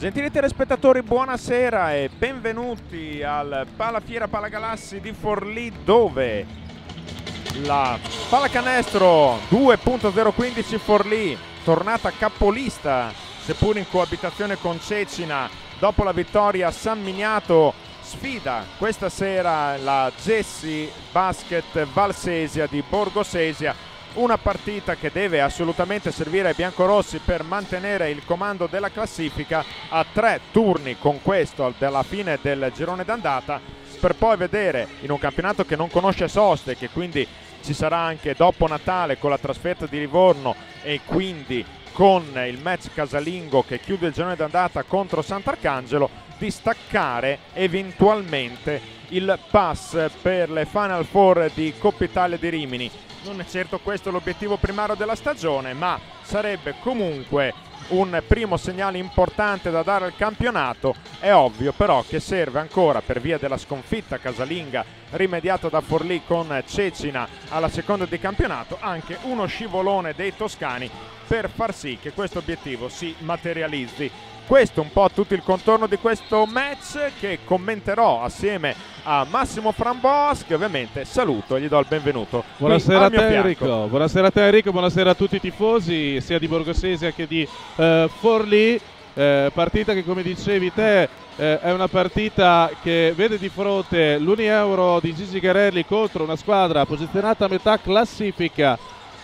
Gentili telespettatori, buonasera e benvenuti al Palafiera Palagalassi di Forlì dove la pallacanestro 2.015 Forlì, tornata capolista, seppur in coabitazione con Cecina, dopo la vittoria a San Miniato, sfida questa sera la Gessi Basket Valsesia di Borgosesia una partita che deve assolutamente servire ai biancorossi per mantenere il comando della classifica a tre turni con questo della fine del girone d'andata. Per poi vedere in un campionato che non conosce soste che quindi ci sarà anche dopo Natale con la trasferta di Livorno e quindi con il match casalingo che chiude il girone d'andata contro Sant'Arcangelo di staccare eventualmente il pass per le Final Four di Coppa Italia di Rimini non è certo questo l'obiettivo primario della stagione, ma sarebbe comunque un primo segnale importante da dare al campionato. È ovvio però che serve ancora per via della sconfitta casalinga rimediata da Forlì con Cecina alla seconda di campionato anche uno scivolone dei toscani per far sì che questo obiettivo si materializzi. Questo è un po' tutto il contorno di questo match che commenterò assieme a Massimo Frambos che ovviamente saluto e gli do il benvenuto. Buonasera a te Enrico, buonasera a te Enrico, buonasera a tutti i tifosi sia di Borgosesia che di uh, Forlì. Eh, partita che come dicevi te eh, è una partita che vede di fronte l'Uni Euro di Gigi Garelli contro una squadra posizionata a metà classifica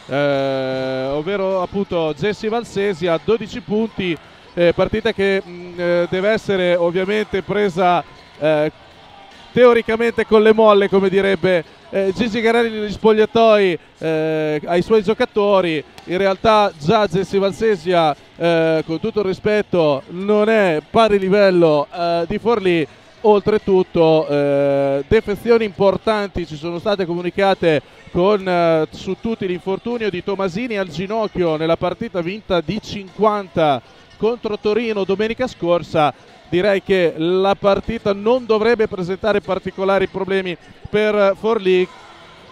eh, ovvero appunto Jesse Valsesi a 12 punti eh, partita che mh, mm, eh, deve essere ovviamente presa eh, teoricamente con le molle come direbbe eh, Gigi Garelli negli spogliatoi eh, ai suoi giocatori. In realtà già Jesse Valsesia eh, con tutto il rispetto non è pari livello di Forlì. Oltretutto eh, defezioni importanti ci sono state comunicate con eh, su tutti l'infortunio di Tomasini al ginocchio nella partita vinta di 50 contro Torino domenica scorsa direi che la partita non dovrebbe presentare particolari problemi per Forlì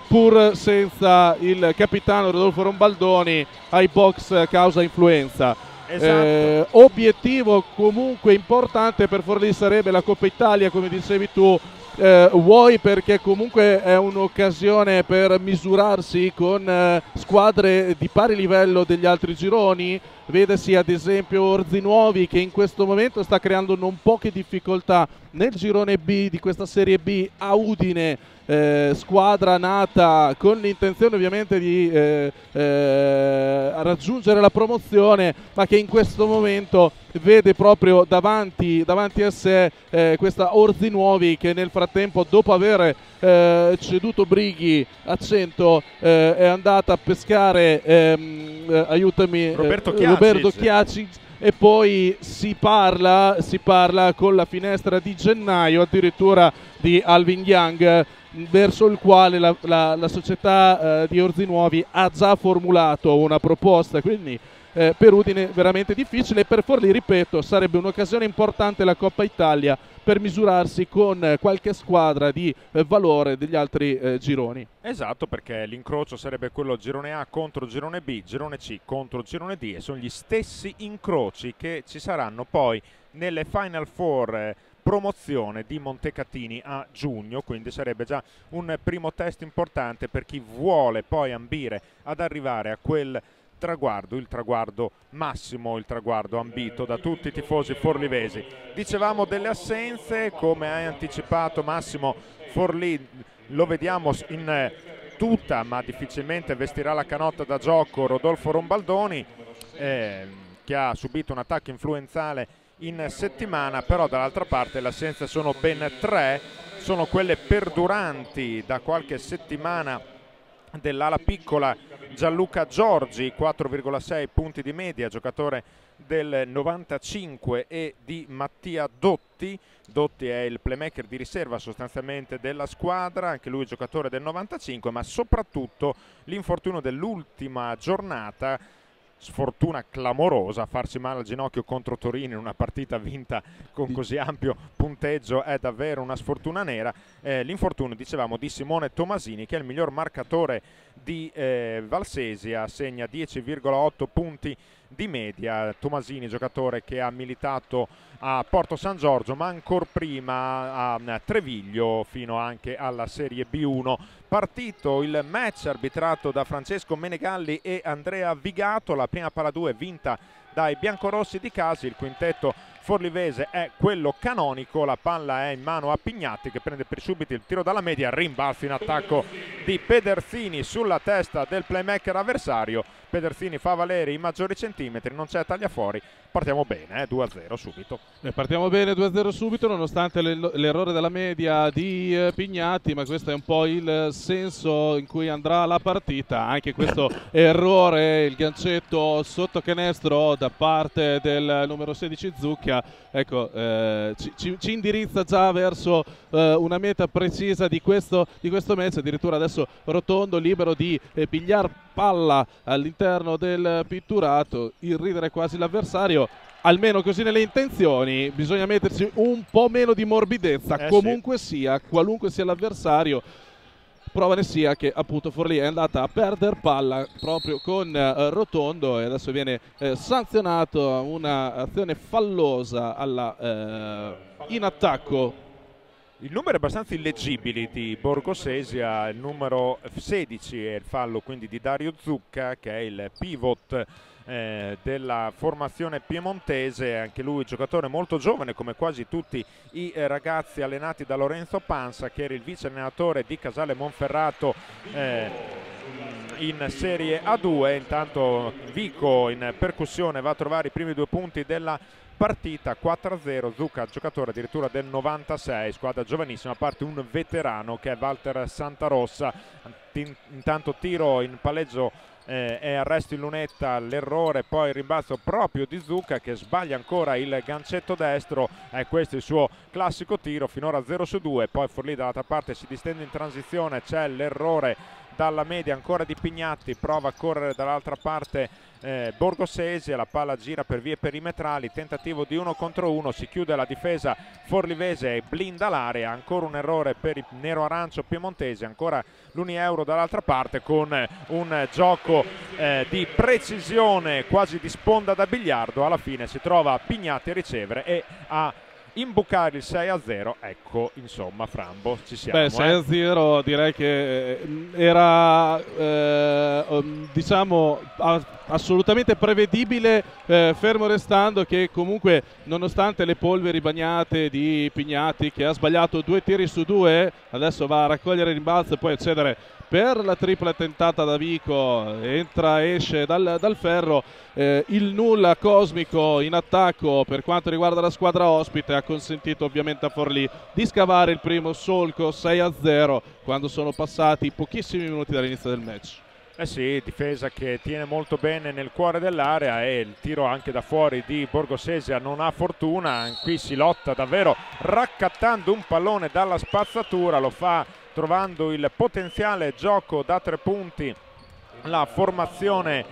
pur senza il capitano Rodolfo Rombaldoni ai box causa influenza. Esatto. Eh, obiettivo comunque importante per Forlì sarebbe la Coppa Italia, come dicevi tu, eh, vuoi perché comunque è un'occasione per misurarsi con eh, squadre di pari livello degli altri gironi? Vedesi ad esempio Orzinuovi che in questo momento sta creando non poche difficoltà nel girone B di questa Serie B a Udine eh, squadra nata con l'intenzione ovviamente di eh, eh, raggiungere la promozione ma che in questo momento vede proprio davanti, davanti a sé eh, questa Orzi Nuovi che nel frattempo dopo aver eh, ceduto Brighi a 100 eh, è andata a pescare ehm, aiutami Roberto Chiacic, Roberto Chiacic e poi si parla, si parla con la finestra di gennaio addirittura di Alvin Young verso il quale la, la, la società eh, di Orzinuovi ha già formulato una proposta, quindi eh, per Udine veramente difficile e per Forlì, ripeto, sarebbe un'occasione importante la Coppa Italia per misurarsi con qualche squadra di eh, valore degli altri eh, gironi. Esatto, perché l'incrocio sarebbe quello girone A contro girone B, girone C contro girone D e sono gli stessi incroci che ci saranno poi nelle Final Four eh, promozione di Montecatini a giugno, quindi sarebbe già un primo test importante per chi vuole poi ambire ad arrivare a quel traguardo, il traguardo massimo, il traguardo ambito da tutti i tifosi forlivesi. Dicevamo delle assenze, come hai anticipato Massimo Forlì, lo vediamo in tutta, ma difficilmente vestirà la canotta da gioco Rodolfo Rombaldoni, eh, che ha subito un attacco influenzale in settimana, però dall'altra parte le assenze sono ben tre, sono quelle perduranti da qualche settimana dell'ala piccola Gianluca Giorgi, 4,6 punti di media, giocatore del 95 e di Mattia Dotti. Dotti è il playmaker di riserva sostanzialmente della squadra, anche lui giocatore del 95, ma soprattutto l'infortunio dell'ultima giornata sfortuna clamorosa, farsi male al ginocchio contro Torino in una partita vinta con così ampio punteggio è davvero una sfortuna nera. Eh, l'infortunio, dicevamo, di Simone Tomasini che è il miglior marcatore di eh, Valsesia, segna 10,8 punti di media. Tomasini, giocatore che ha militato a Porto San Giorgio, ma ancora prima a Treviglio fino anche alla Serie B1. Partito il match arbitrato da Francesco Menegalli e Andrea Vigato, la prima palla 2 vinta dai biancorossi di Casi, il quintetto forlivese è quello canonico, la palla è in mano a Pignatti che prende per subito il tiro dalla media, rimbalzo in attacco di Pederzini sulla testa del playmaker avversario, Pederzini fa valere i maggiori centimetri, non c'è taglia fuori, partiamo bene, eh, 2-0 subito. Eh, partiamo bene 2-0 subito nonostante l'errore della media di eh, Pignatti, ma questo è un po' il senso in cui andrà la partita, anche questo errore, il gancetto sotto canestro da parte del numero 16 Zucca Lega ecco, eh, ci, ci, indirizza già verso eh, una meta precisa di questo, di questo match, addirittura adesso Rotondo libero di eh, pigliare palla all'interno del pitturato, irridere quasi l'avversario almeno così nelle intenzioni, bisogna metterci un po' meno di morbidezza, eh comunque sì. sia, qualunque sia l'avversario prova ne sia che appunto Forlì è andata a perdere palla proprio con eh, Rotondo e adesso viene eh, sanzionato un'azione fallosa alla, eh, in attacco. Il numero è abbastanza illeggibile di Borgosesia, il numero 16 è il fallo quindi di Dario Zucca che è il pivot eh, della formazione piemontese, anche lui giocatore molto giovane come quasi tutti i eh, ragazzi allenati da Lorenzo Pansa che era il vice allenatore di Casale Monferrato eh, in Serie A2, intanto Vico in percussione va a trovare i primi due punti della partita 4-0 Zucca giocatore addirittura del 96 squadra giovanissima a parte un veterano che è Walter Santarossa. Intanto tiro in palleggio eh, è arresto in lunetta l'errore poi il rimbalzo proprio di Zucca che sbaglia ancora il gancetto destro. È questo il suo classico tiro finora 0 su 2 poi Forlì dall'altra parte si distende in transizione c'è l'errore dalla media ancora di Pignatti prova a correre dall'altra parte eh, Borgosesia, la palla gira per vie perimetrali, tentativo di uno contro uno, si chiude la difesa forlivese e blinda l'area, ancora un errore per il nero-arancio piemontese, ancora l'Unieuro dall'altra parte con un gioco eh, di precisione quasi di sponda da biliardo, alla fine si trova Pignatti a ricevere e a imbucare il 6 a 0 ecco insomma Frambo ci siamo Beh 6 a 0 eh. direi che eh, era eh, um, diciamo assolutamente prevedibile eh, fermo restando che comunque nonostante le polveri bagnate di Pignati che ha sbagliato due tiri su due adesso va a raccogliere il rimbalzo e poi accedere per la tripla tentata da Vico, entra esce dal, dal ferro, eh, il nulla cosmico in attacco per quanto riguarda la squadra ospite ha consentito ovviamente a Forlì di scavare il primo solco 6 a 0 quando sono passati pochissimi minuti dall'inizio del match. Eh sì, difesa che tiene molto bene nel cuore dell'area e il tiro anche da fuori di Borgosesia non ha fortuna, qui si lotta davvero raccattando un pallone dalla spazzatura, lo fa trovando il potenziale gioco da tre punti. La formazione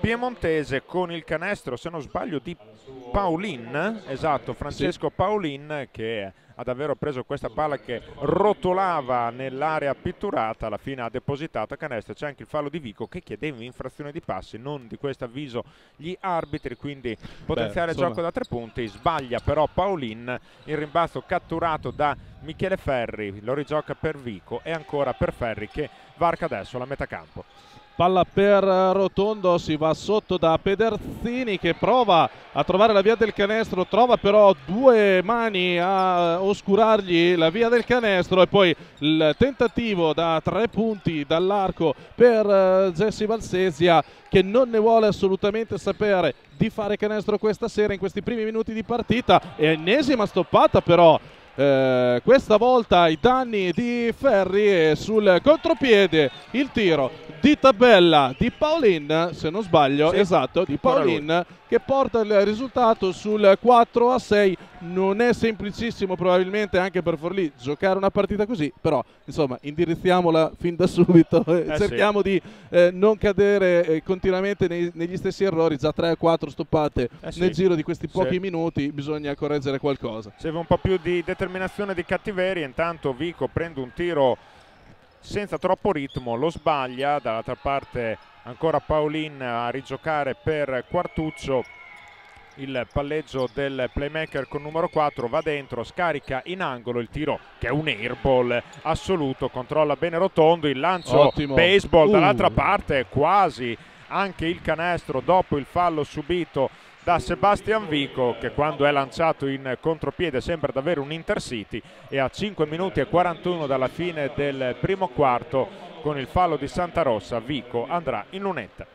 piemontese con il canestro se non sbaglio di Paulin. Esatto Francesco Paulin che ha davvero preso questa palla che rotolava nell'area pitturata alla fine ha depositato a canestro. C'è anche il fallo di Vico che chiedeva infrazione di passi non di questo avviso gli arbitri quindi potenziale Beh, gioco da tre punti. Sbaglia però Paulin il rimbalzo catturato da Michele Ferri lo rigioca per Vico e ancora per Ferri che varca adesso la metà campo Palla per Rotondo, si va sotto da Pederzini che prova a trovare la via del canestro, trova però due mani a oscurargli la via del canestro e poi il tentativo da tre punti dall'arco per eh, Jesse Valsesia che non ne vuole assolutamente sapere di fare canestro questa sera in questi primi minuti di partita. È ennesima stoppata però eh, questa volta ai danni di Ferri e sul contropiede il tiro di tabella di Paulin, se non sbaglio, Sì, esatto, di Paulin che porta il risultato sul 4 a 6. Non è semplicissimo probabilmente anche per Forlì giocare una partita così, però insomma indirizziamola fin da subito Eh, cerchiamo di eh, non cadere eh, continuamente nei- negli stessi errori, già 3 o 4 stoppate Eh sì. nel giro di questi pochi Sì. minuti, bisogna correggere qualcosa. Serve un po' più di determinazione e di cattiveria. Intanto Vico prende un tiro senza troppo ritmo, lo sbaglia. Dall'altra parte ancora Paolin a rigiocare per Quartuccio. Il palleggio del playmaker con numero 4 va dentro, scarica in angolo il tiro che è un airball assoluto, controlla bene Rotondo, il lancio Ottimo. baseball Uh. dall'altra parte quasi anche il canestro dopo il fallo subito da Sebastian Vico che quando è lanciato in contropiede sembra davvero un intercity e a 5 minuti e 41 dalla fine del primo quarto con il fallo di Santa Rossa Vico andrà in lunetta.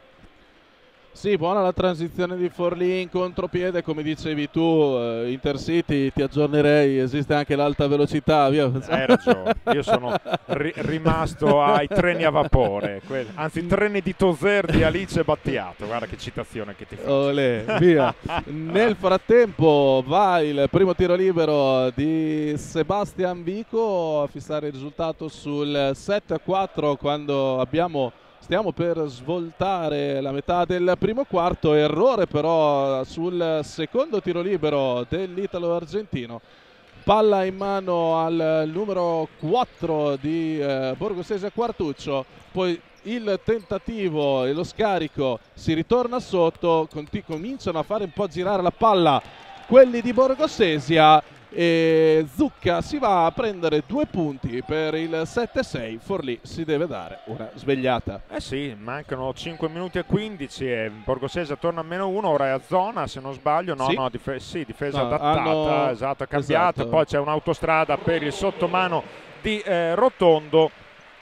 Sì, buona la transizione di Forlì in contropiede, come dicevi tu, eh, Intercity, ti aggiornerei, esiste anche l'alta velocità, via. Hai ragione, io sono ri- rimasto ai treni a vapore, que- anzi treni di Toser di Alice Battiato, guarda che citazione che ti faccio. Olè, via. Nel frattempo va il primo tiro libero di Sebastian Vico a fissare il risultato sul 7-4 quando abbiamo stiamo per svoltare la metà del primo quarto, errore però sul secondo tiro libero dell'Italo argentino. Palla in mano al numero 4 di eh, Borgosese Quartuccio, poi il tentativo e lo scarico si ritorna sotto, cominciano a fare un po' girare la palla quelli di Borgosesia e Zucca si va a prendere due punti per il 7-6, Forlì si deve dare una svegliata. Eh sì, mancano 5 minuti e 15 e Borgosese torna a meno 1, ora è a zona se non sbaglio, no Sì. no, dife- sì, difesa No, adattata, hanno- esatto, ha cambiato, esatto. poi c'è un'autostrada per il sottomano di eh, Rotondo,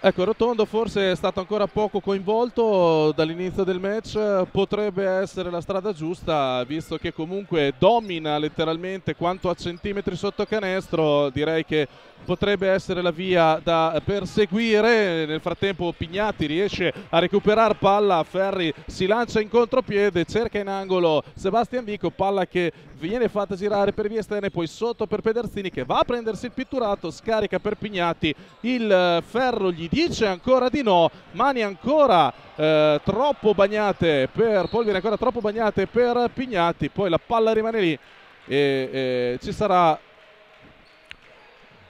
Ecco, Rotondo forse è stato ancora poco coinvolto dall'inizio del match, potrebbe essere la strada giusta, visto che comunque domina letteralmente quanto a centimetri sotto canestro, direi che potrebbe essere la via da perseguire. Nel frattempo Pignatti riesce a recuperare palla, Ferri si lancia in contropiede, cerca in angolo Sebastian Vico, palla che viene fatta girare per via esterne, poi sotto per Pederzini che va a prendersi il pitturato, scarica per Pignatti, il eh, ferro gli dice ancora di no, mani ancora eh, troppo bagnate per polvere ancora troppo bagnate per Pignatti, poi la palla rimane lì e eh, ci sarà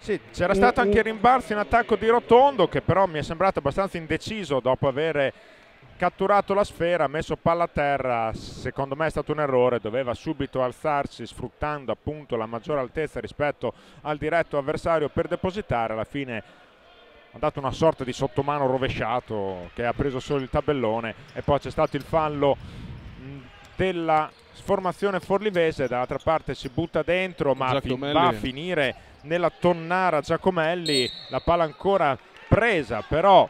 Sì, c'era stato anche il rimbalzo in attacco di Rotondo che però mi è sembrato abbastanza indeciso dopo aver catturato la sfera, messo palla a terra, secondo me è stato un errore, doveva subito alzarsi sfruttando appunto la maggiore altezza rispetto al diretto avversario per depositare, alla fine ha dato una sorta di sottomano rovesciato che ha preso solo il tabellone. E poi c'è stato il fallo della formazione forlivese, dall'altra parte si butta dentro ma va a finire nella tonnara Giacomelli, la palla ancora presa però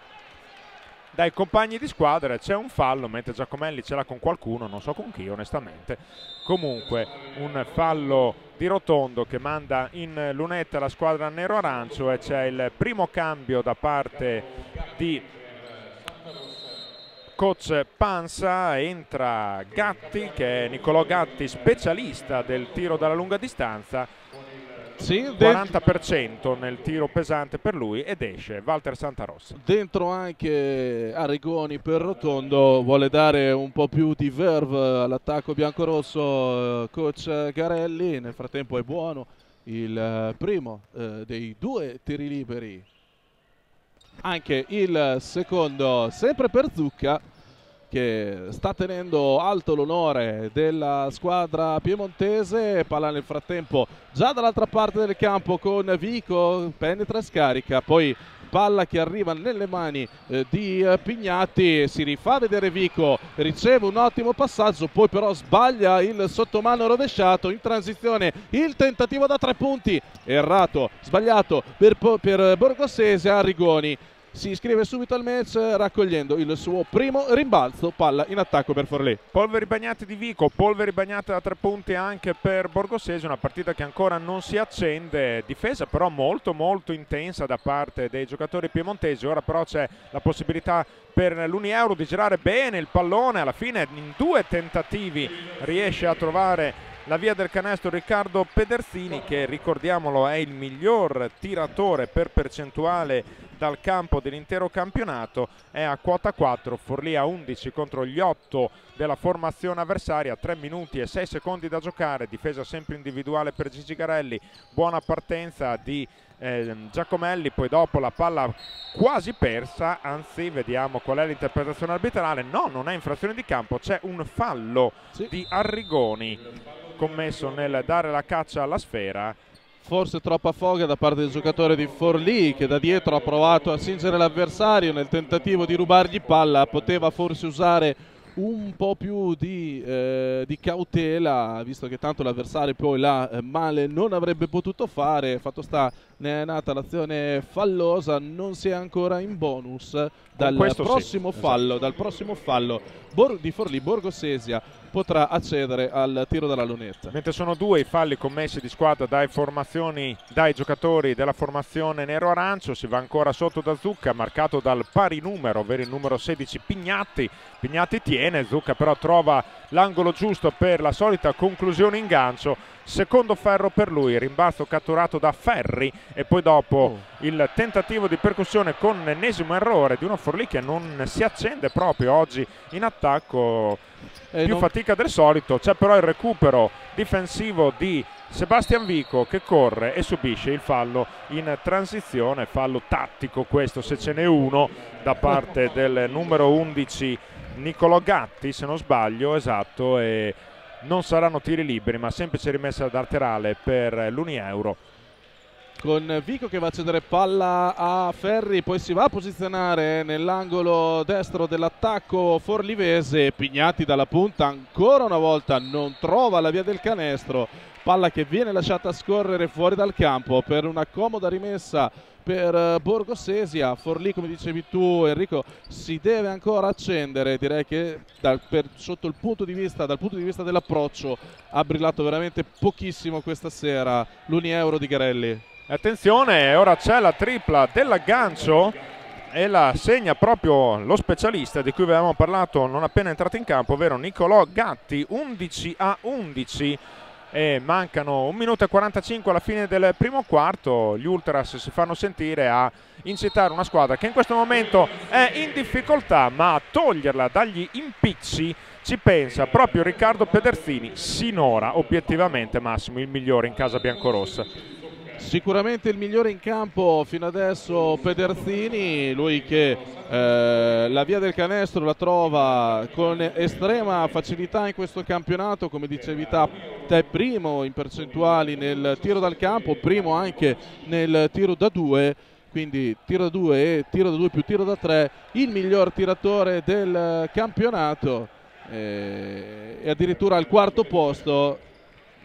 dai compagni di squadra c'è un fallo mentre Giacomelli ce l'ha con qualcuno, non so con chi onestamente. Comunque un fallo di Rotondo che manda in lunetta la squadra nero-arancio e c'è il primo cambio da parte di coach Panza, entra Gatti che è Nicolò Gatti specialista del tiro dalla lunga distanza sì, dent- 40% nel tiro pesante per lui ed esce Walter Santarossa. dentro anche Arrigoni per Rotondo vuole dare un po' più di verve all'attacco biancorosso eh, coach Garelli nel frattempo è buono il eh, primo eh, dei due tiri liberi anche il secondo sempre per Zucca che sta tenendo alto l'onore della squadra piemontese. Palla nel frattempo già dall'altra parte del campo con Vico penetra e scarica. Poi palla che arriva nelle mani eh, di eh, Pignatti. Si rifà vedere Vico riceve un ottimo passaggio poi però sbaglia il sottomano rovesciato. In transizione il tentativo da tre punti errato sbagliato per, per Borgosese Arrigoni si iscrive subito al match raccogliendo il suo primo rimbalzo, palla in attacco per Forlì. Polveri bagnate di Vico, polveri bagnate da tre punti anche per Borgosese, una partita che ancora non si accende, difesa però molto molto intensa da parte dei giocatori piemontesi, ora però c'è la possibilità per l'Unieuro di girare bene il pallone, alla fine in due tentativi riesce a trovare la via del canestro Riccardo Pederzini che ricordiamolo è il miglior tiratore per percentuale dal campo dell'intero campionato è a quota 4 Forlì a 11 contro gli 8 della formazione avversaria. 3 minuti e 6 secondi da giocare difesa sempre individuale per Gigi Garelli buona partenza di eh, Giacomelli poi dopo la palla quasi persa anzi vediamo qual è l'interpretazione arbitrale. No non è infrazione di campo c'è un fallo sì. di Arrigoni commesso nel dare la caccia alla sfera. Forse troppa foga da parte del giocatore di Forlì che da dietro ha provato a singere l'avversario nel tentativo di rubargli palla. Poteva forse usare un po' più di, eh, di, cautela, visto che tanto l'avversario poi là eh, male non avrebbe potuto fare, fatto sta ne è nata l'azione fallosa, non si è ancora in bonus dal prossimo, sì. fallo, esatto. dal prossimo fallo Bor di Forlì Borgosesia potrà accedere al tiro della lunetta. Mentre sono due i falli commessi di squadra dai, dai giocatori della formazione nero-arancio, si va ancora sotto da Zucca, marcato dal pari numero, ovvero il numero 16 Pignatti. Pignatti tiene, Zucca però trova l'angolo giusto per la solita conclusione in gancio secondo ferro per lui, rimbalzo catturato da Ferri e poi dopo oh. il tentativo di percussione con l'ennesimo errore di uno Forlì che non si accende proprio oggi in attacco, e più non... fatica del solito, c'è però il recupero difensivo di Sebastian Vico che corre e subisce il fallo in transizione, fallo tattico questo se ce n'è uno da parte del numero 11 Nicolo Gatti se non sbaglio, esatto, e non saranno tiri liberi ma semplice rimessa d'arterale per l'Unieuro con Vico che va a cedere palla a Ferri poi si va a posizionare nell'angolo destro dell'attacco forlivese. Pignati dalla punta ancora una volta non trova la via del canestro. Palla che viene lasciata scorrere fuori dal campo per una comoda rimessa per eh, Borgosesia. Forlì, come dicevi tu Enrico, si deve ancora accendere. Direi che dal, per, sotto il punto di vista, dal punto di vista dell'approccio ha brillato veramente pochissimo questa sera l'Unieuro di Garelli. Attenzione, ora c'è la tripla dell'aggancio e la segna proprio lo specialista di cui avevamo parlato non appena entrato in campo, ovvero Nicolò Gatti, 11 a 11 e mancano 1 minuto e 45 alla fine del primo quarto. Gli Ultras si fanno sentire a incitare una squadra che in questo momento è in difficoltà ma a toglierla dagli impicci ci pensa proprio Riccardo Pederzini sinora obiettivamente Massimo il migliore in casa biancorossa Sicuramente il migliore in campo fino adesso Pederzini, lui che eh, la via del canestro la trova con estrema facilità in questo campionato, come dicevi te primo in percentuali nel tiro dal campo, primo anche nel tiro da due quindi tiro da due e tiro da due più tiro da tre, il miglior tiratore del campionato eh, e addirittura al quarto posto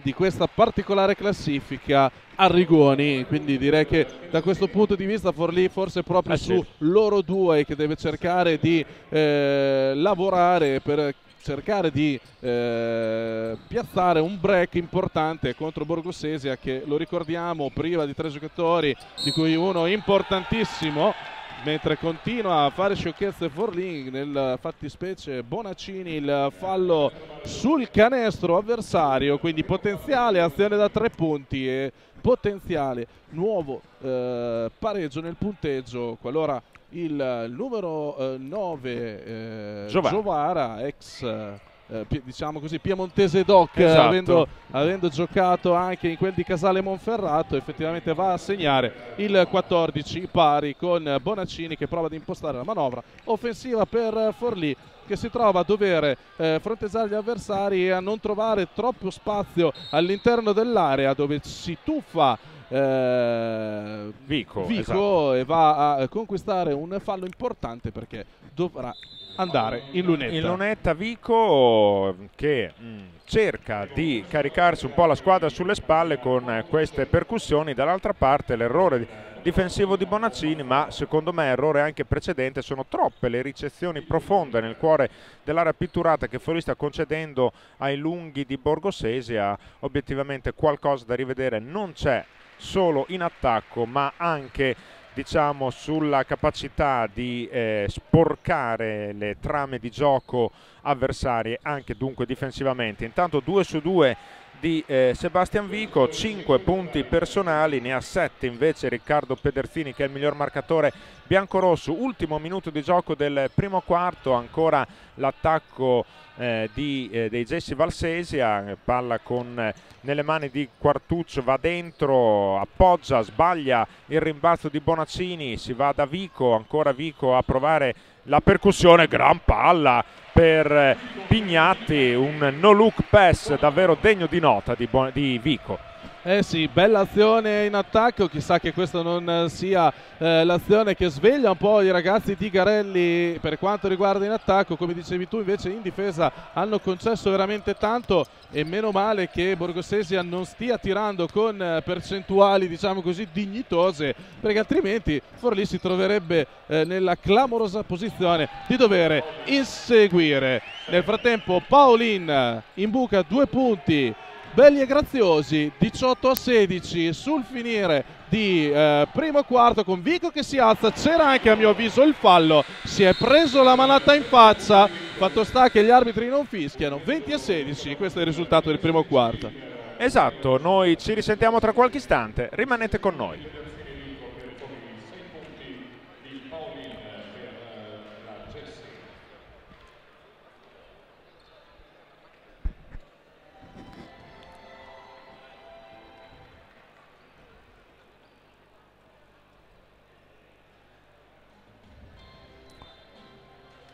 di questa particolare classifica Arrigoni, quindi direi che da questo punto di vista Forlì forse proprio eh sì. su loro due che deve cercare di eh, lavorare per cercare di eh, piazzare un break importante contro Borgosesia che lo ricordiamo priva di tre giocatori di cui uno importantissimo mentre continua a fare sciocchezze Forlì nel fattispecie Bonaccini il fallo sul canestro avversario quindi potenziale azione da tre punti e potenziale nuovo eh, pareggio nel punteggio qualora il numero 9 eh, Giovara. Giovara ex eh, diciamo così, piemontese doc, esatto. avendo, avendo, giocato anche in quel di Casale Monferrato, effettivamente va a segnare il 14 pari con Bonaccini che prova ad impostare la manovra offensiva per Forlì che si trova a dover eh, fronteggiare gli avversari e a non trovare troppo spazio all'interno dell'area dove si tuffa eh, Vico, Vico esatto. e va a conquistare un fallo importante perché dovrà andare in lunetta. In lunetta Vico che mh, mm, cerca di caricarsi un po' la squadra sulle spalle con queste percussioni, dall'altra parte l'errore difensivo di Bonaccini, ma secondo me errore anche precedente, sono troppe le ricezioni profonde nel cuore dell'area pitturata che Forlì sta concedendo ai lunghi di Borgosesia, obiettivamente qualcosa da rivedere non c'è solo in attacco ma anche diciamo, sulla capacità di eh, sporcare le trame di gioco avversarie anche dunque difensivamente. Intanto 2 su 2 di eh, Sebastian Vico, 5 punti personali, ne ha 7 invece Riccardo Pederzini che è il miglior marcatore biancorosso. Ultimo minuto di gioco del primo quarto, ancora l'attacco eh, eh, dei Gessi Valsesia, palla con, eh, nelle mani di Quartuccio, va dentro, appoggia, sbaglia il rimbalzo di Bonaccini, si va da Vico, ancora Vico a provare la percussione, gran palla per Pignatti, un no look pass davvero degno di nota di, di Vico. Eh sì, bella azione in attacco, chissà che questa non sia eh, l'azione che sveglia un po' i ragazzi di Garelli per quanto riguarda in attacco, come dicevi tu invece in difesa hanno concesso veramente tanto e meno male che Borgosesia non stia tirando con eh, percentuali diciamo così dignitose perché altrimenti Forlì si troverebbe eh, nella clamorosa posizione di dover inseguire. Nel frattempo Paolin in buca due punti belli e graziosi 18 a 16 sul finire di eh, primo quarto con Vico che si alza c'era anche a mio avviso il fallo. Si è preso la manata in faccia fatto sta che gli arbitri non fischiano. 20 a 16 questo è il risultato del primo quarto. Esatto noi ci risentiamo tra qualche istante rimanete con noi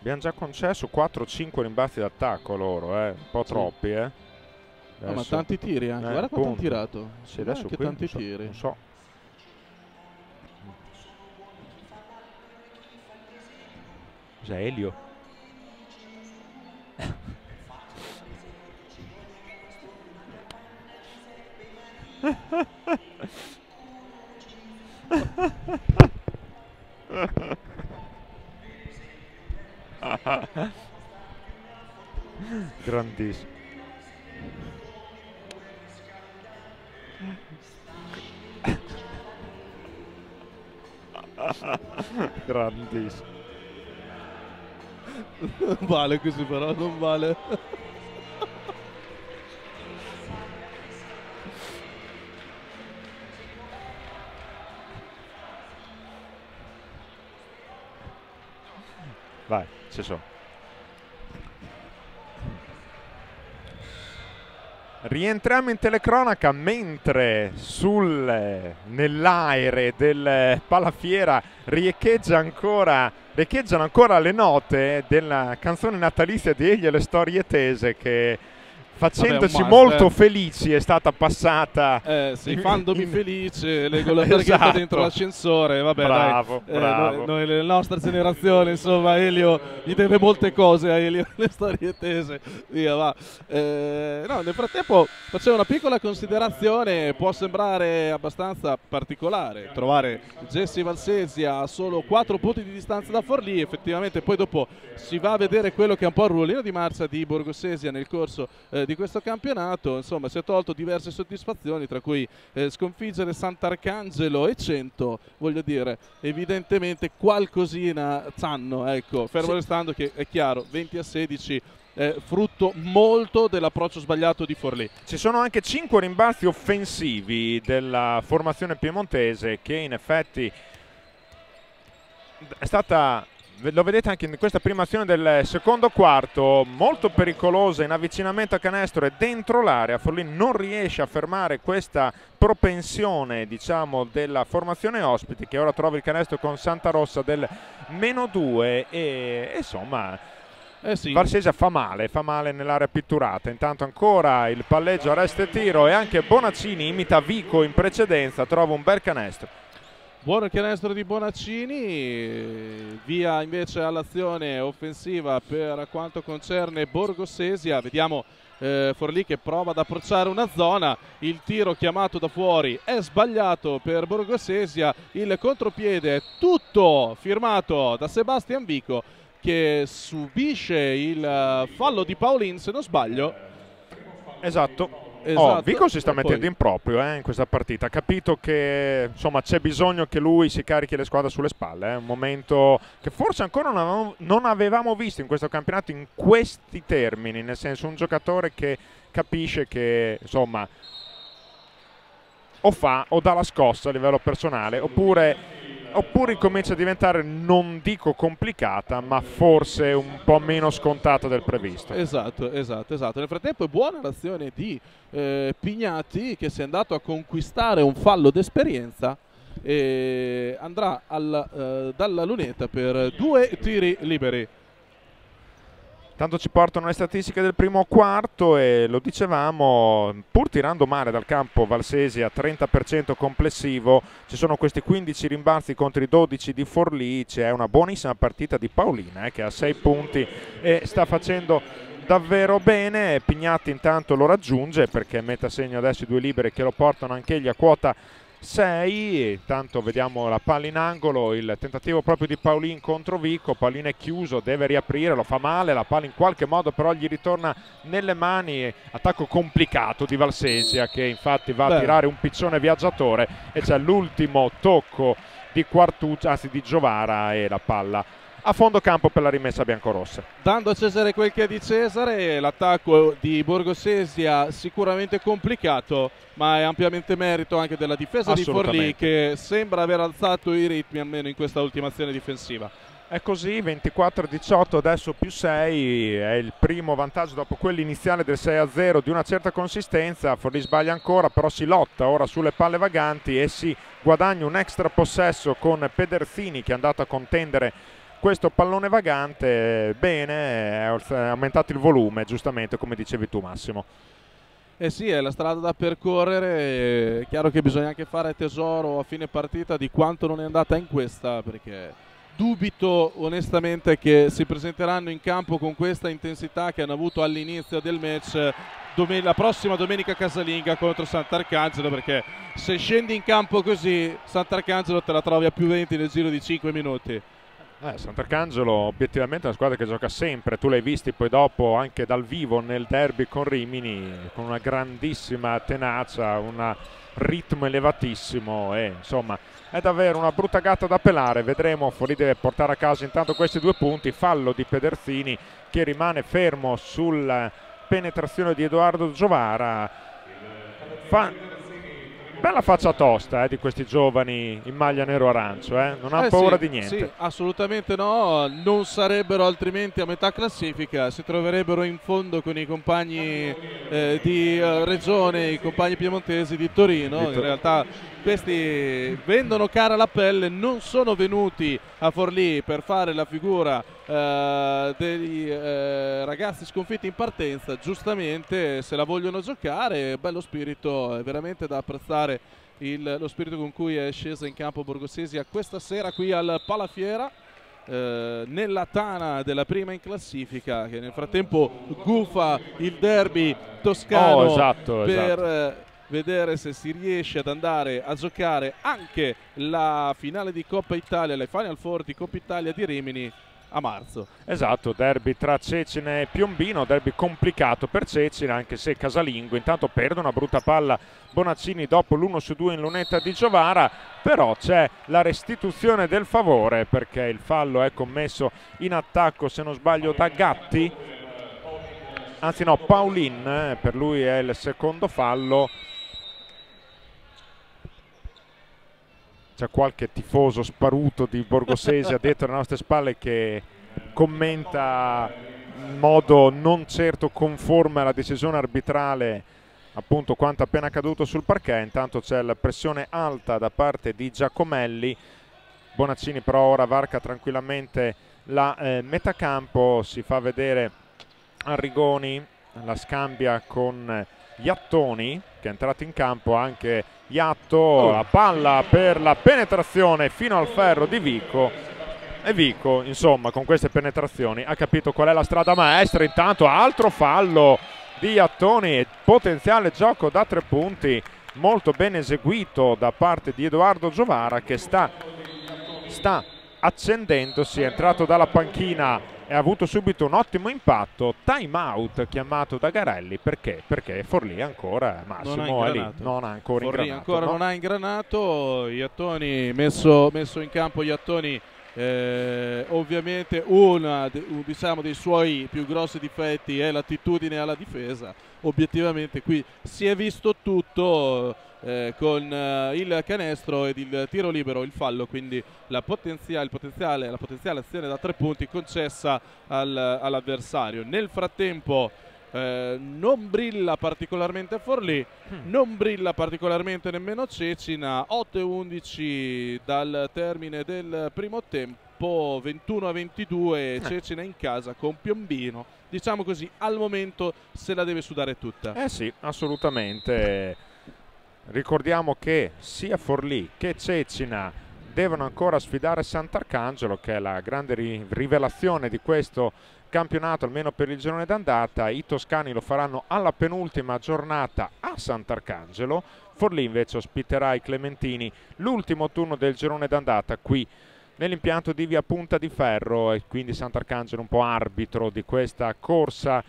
Abbiamo già concesso 4-5 rimbalzi d'attacco loro, eh? un po' sì. troppi. Eh? No, ma tanti tiri anche, eh, guarda quanto hanno tirato. Sì, adesso qui tanti non so, tiri. Non so. Cos'è Elio? Grandissimo. Grandissimo. Vale così però, non vale. Sono. Rientriamo in telecronaca mentre sul, nell'aere del Palafiera riecheggia ancora, riecheggiano ancora le note della canzone natalizia di Egli e le storie tese che facendoci Vabbè, molto felici è stata passata eh, sì, fandomi in... felice leggo la targhetta esatto. dentro l'ascensore vabbè bravo, dai bravo. Eh, noi, noi, la nostra generazione insomma Elio gli deve molte cose a Elio le storie tese via va eh, no, nel frattempo facevo una piccola considerazione può sembrare abbastanza particolare trovare Jesse Valsesi a solo 4 punti di distanza da Forlì effettivamente poi dopo si va a vedere quello che è un po' il ruolino di marcia di Borgosesia nel corso eh, di questo campionato. Insomma, si è tolto diverse soddisfazioni, tra cui eh, sconfiggere Sant'Arcangelo e 100. Voglio dire, evidentemente qualcosina sanno, ecco, fermo sì. restando che è chiaro, 20 a 16 eh, frutto molto dell'approccio sbagliato di Forlì. Ci sono anche 5 rimbalzi offensivi della formazione piemontese che in effetti è stata lo vedete anche in questa prima azione del secondo quarto, molto pericolosa in avvicinamento a canestro e dentro l'area. Forlì non riesce a fermare questa propensione diciamo, della formazione ospiti che ora trova il canestro con Santa Rossa del meno 2 e insomma eh sì. Varsesa fa male, fa male nell'area pitturata. Intanto ancora il palleggio arresta e tiro e anche Bonaccini imita Vico in precedenza, trova un bel canestro. Buono canestro di Bonaccini, via invece all'azione offensiva per quanto concerne Borgosesia. Vediamo eh, Forlì che prova ad approcciare una zona, il tiro chiamato da fuori è sbagliato per Borgosesia, il contropiede è tutto firmato da Sebastian Vico che subisce il eh, fallo di Paolin se non sbaglio. Esatto. Esatto. Oh, Vico si sta E mettendo poi- in proprio eh, in questa partita. Ha capito che insomma, c'è bisogno che lui si carichi le squadre sulle spalle. È un momento che forse ancora non avevamo, non avevamo visto in questo campionato in questi termini. Nel senso, un giocatore che capisce che insomma o fa o dà la scossa a livello personale oppure, oppure comincia a diventare non dico complicata ma forse un po' meno scontata del previsto. Esatto, esatto, esatto. Nel frattempo è buona l'azione di eh, Pignati che si è andato a conquistare un fallo d'esperienza e andrà al, eh, dalla lunetta per due tiri liberi. Tanto ci portano le statistiche del primo quarto e lo dicevamo, pur tirando male dal campo Valsesi a 30% complessivo, ci sono questi 15 rimbalzi contro i 12 di Forlì, c'è una buonissima partita di Paolina eh, che ha 6 punti e sta facendo davvero bene, Pignatti intanto lo raggiunge perché mette a segno adesso i due liberi che lo portano anch'egli a quota 6, intanto vediamo la palla in angolo, il tentativo proprio di Paolin contro Vico, Paolin è chiuso, deve riaprire, lo fa male, la palla in qualche modo però gli ritorna nelle mani, attacco complicato di Valsesia che infatti va a Beh. tirare un piccione viaggiatore e c'è l'ultimo tocco di Quartucci, anzi di Giovara e la palla a fondo campo per la rimessa biancorossa. Dando a Cesare quel che è di Cesare, l'attacco di Borgosesia sicuramente complicato, ma è ampiamente merito anche della difesa di Forlì che sembra aver alzato i ritmi almeno in questa ultima azione difensiva. È così, 24-18, adesso più 6, è il primo vantaggio dopo quello iniziale del 6-0 di una certa consistenza, Forlì sbaglia ancora, però si lotta ora sulle palle vaganti e si guadagna un extra possesso con Pederzini che è andato a contendere questo pallone vagante, bene, è aumentato il volume, giustamente come dicevi tu Massimo. Eh sì, è la strada da percorrere, è chiaro che bisogna anche fare tesoro a fine partita di quanto non è andata in questa, perché dubito onestamente che si presenteranno in campo con questa intensità che hanno avuto all'inizio del match la prossima domenica casalinga contro Sant'Arcangelo, perché se scendi in campo così Sant'Arcangelo te la trovi a più 20 nel giro di 5 minuti. Eh, Sant'Arcangelo obiettivamente è una squadra che gioca sempre, tu l'hai visti poi dopo anche dal vivo nel derby con Rimini, con una grandissima tenacia, un ritmo elevatissimo e insomma è davvero una brutta gatta da pelare, vedremo, Forlì deve portare a casa intanto questi due punti, fallo di Pederzini che rimane fermo sulla penetrazione di Edoardo Giovara. Fa- Bella faccia tosta eh, di questi giovani in maglia nero-arancio, eh? non hanno Eh paura sì, di niente. Sì, assolutamente no, non sarebbero altrimenti a metà classifica, si troverebbero in fondo con i compagni eh, di eh, Regione, i compagni piemontesi di Torino. Di Tor- In realtà questi vendono cara la pelle, non sono venuti a Forlì per fare la figura eh, dei eh, ragazzi sconfitti in partenza, giustamente se la vogliono giocare, bello spirito, è veramente da apprezzare il- lo spirito con cui è scesa in campo Borgosesia questa sera qui al Palafiera. eh, nella tana della prima in classifica che nel frattempo gufa il derby toscano Oh, esatto, per esatto. Vedere se si riesce ad andare a giocare anche la finale di Coppa Italia, le Final Four di Coppa Italia di Rimini a marzo. Esatto, derby tra Cecine e Piombino, derby complicato per Cecine anche se casalingo, intanto perde una brutta palla Bonaccini dopo l'1 su 2 in lunetta di Giovara, però c'è la restituzione del favore perché il fallo è commesso in attacco se non sbaglio da Gatti, anzi no Paulin, eh, per lui è il secondo fallo. C'è qualche tifoso sparuto di Borgosesia dietro le nostre spalle che commenta in modo non certo conforme alla decisione arbitrale appunto quanto appena accaduto sul parquet. Intanto c'è la pressione alta da parte di Giacomelli. Bonaccini però ora varca tranquillamente la eh, metacampo si fa vedere Arrigoni la scambia con Iattoni che è entrato in campo anche Iatto la palla per la penetrazione fino al ferro di Vico e Vico, insomma, con queste penetrazioni ha capito qual è la strada maestra. Intanto altro fallo di Iattoni potenziale gioco da tre punti molto ben eseguito da parte di Edoardo Giovara che sta, sta accendendosi, è entrato dalla panchina e ha avuto subito un ottimo impatto. Time out chiamato da Garelli perché? Perché Forlì ancora Massimo non è lì, non ha ancora Forlì ingranato. ancora no? non ha ingranato. Iattoni messo, messo in campo Iattoni. Eh, ovviamente uno diciamo, dei suoi più grossi difetti è l'attitudine alla difesa obiettivamente qui si è visto tutto eh, con eh, il canestro ed il tiro libero, il fallo, quindi la potenziale, potenziale, la potenziale azione da tre punti concessa al, all'avversario. Nel frattempo eh, non brilla particolarmente Forlì, hmm. non brilla particolarmente nemmeno Cecina, 8 e 11 dal termine del primo tempo, 21 a 22 eh. Cecina in casa con Piombino. Diciamo così, al momento se la deve sudare tutta. Eh sì, assolutamente. Ricordiamo che sia Forlì che Cecina devono ancora sfidare Sant'Arcangelo, che è la grande rivelazione di questo campionato, almeno per il girone d'andata. I toscani lo faranno alla penultima giornata a Sant'Arcangelo. Forlì invece ospiterà i Clementini l'ultimo turno del girone d'andata qui nell'impianto di via Punta di Ferro e quindi Sant'Arcangelo un po' arbitro di questa corsa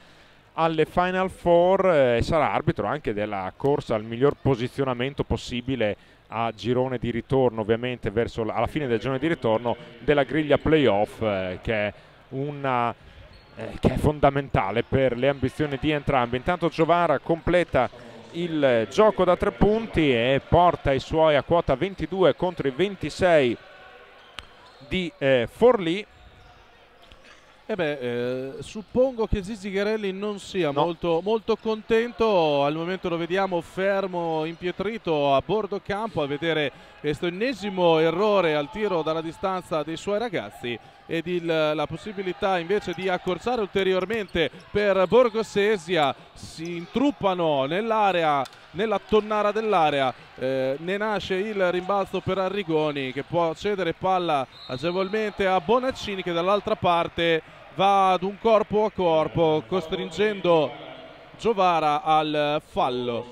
alle Final Four e eh, sarà arbitro anche della corsa al miglior posizionamento possibile a girone di ritorno ovviamente verso la, alla fine del girone di ritorno della griglia playoff eh, che, è una, eh, che è fondamentale per le ambizioni di entrambi. Intanto Giovara completa il gioco da tre punti e porta i suoi a quota 22 contro i 26 di eh, Forlì eh beh, eh, suppongo che Zizi Garelli non sia no. molto, molto, contento, al momento lo vediamo fermo, impietrito a bordo campo a vedere questo ennesimo errore al tiro dalla distanza dei suoi ragazzi ed il, la possibilità invece di accorciare ulteriormente per Borgosesia, si intruppano nell'area nella tonnara dell'area. Eh, ne nasce il rimbalzo per Arrigoni che può cedere palla agevolmente a Bonaccini che dall'altra parte va ad un corpo a corpo costringendo Giovara al fallo.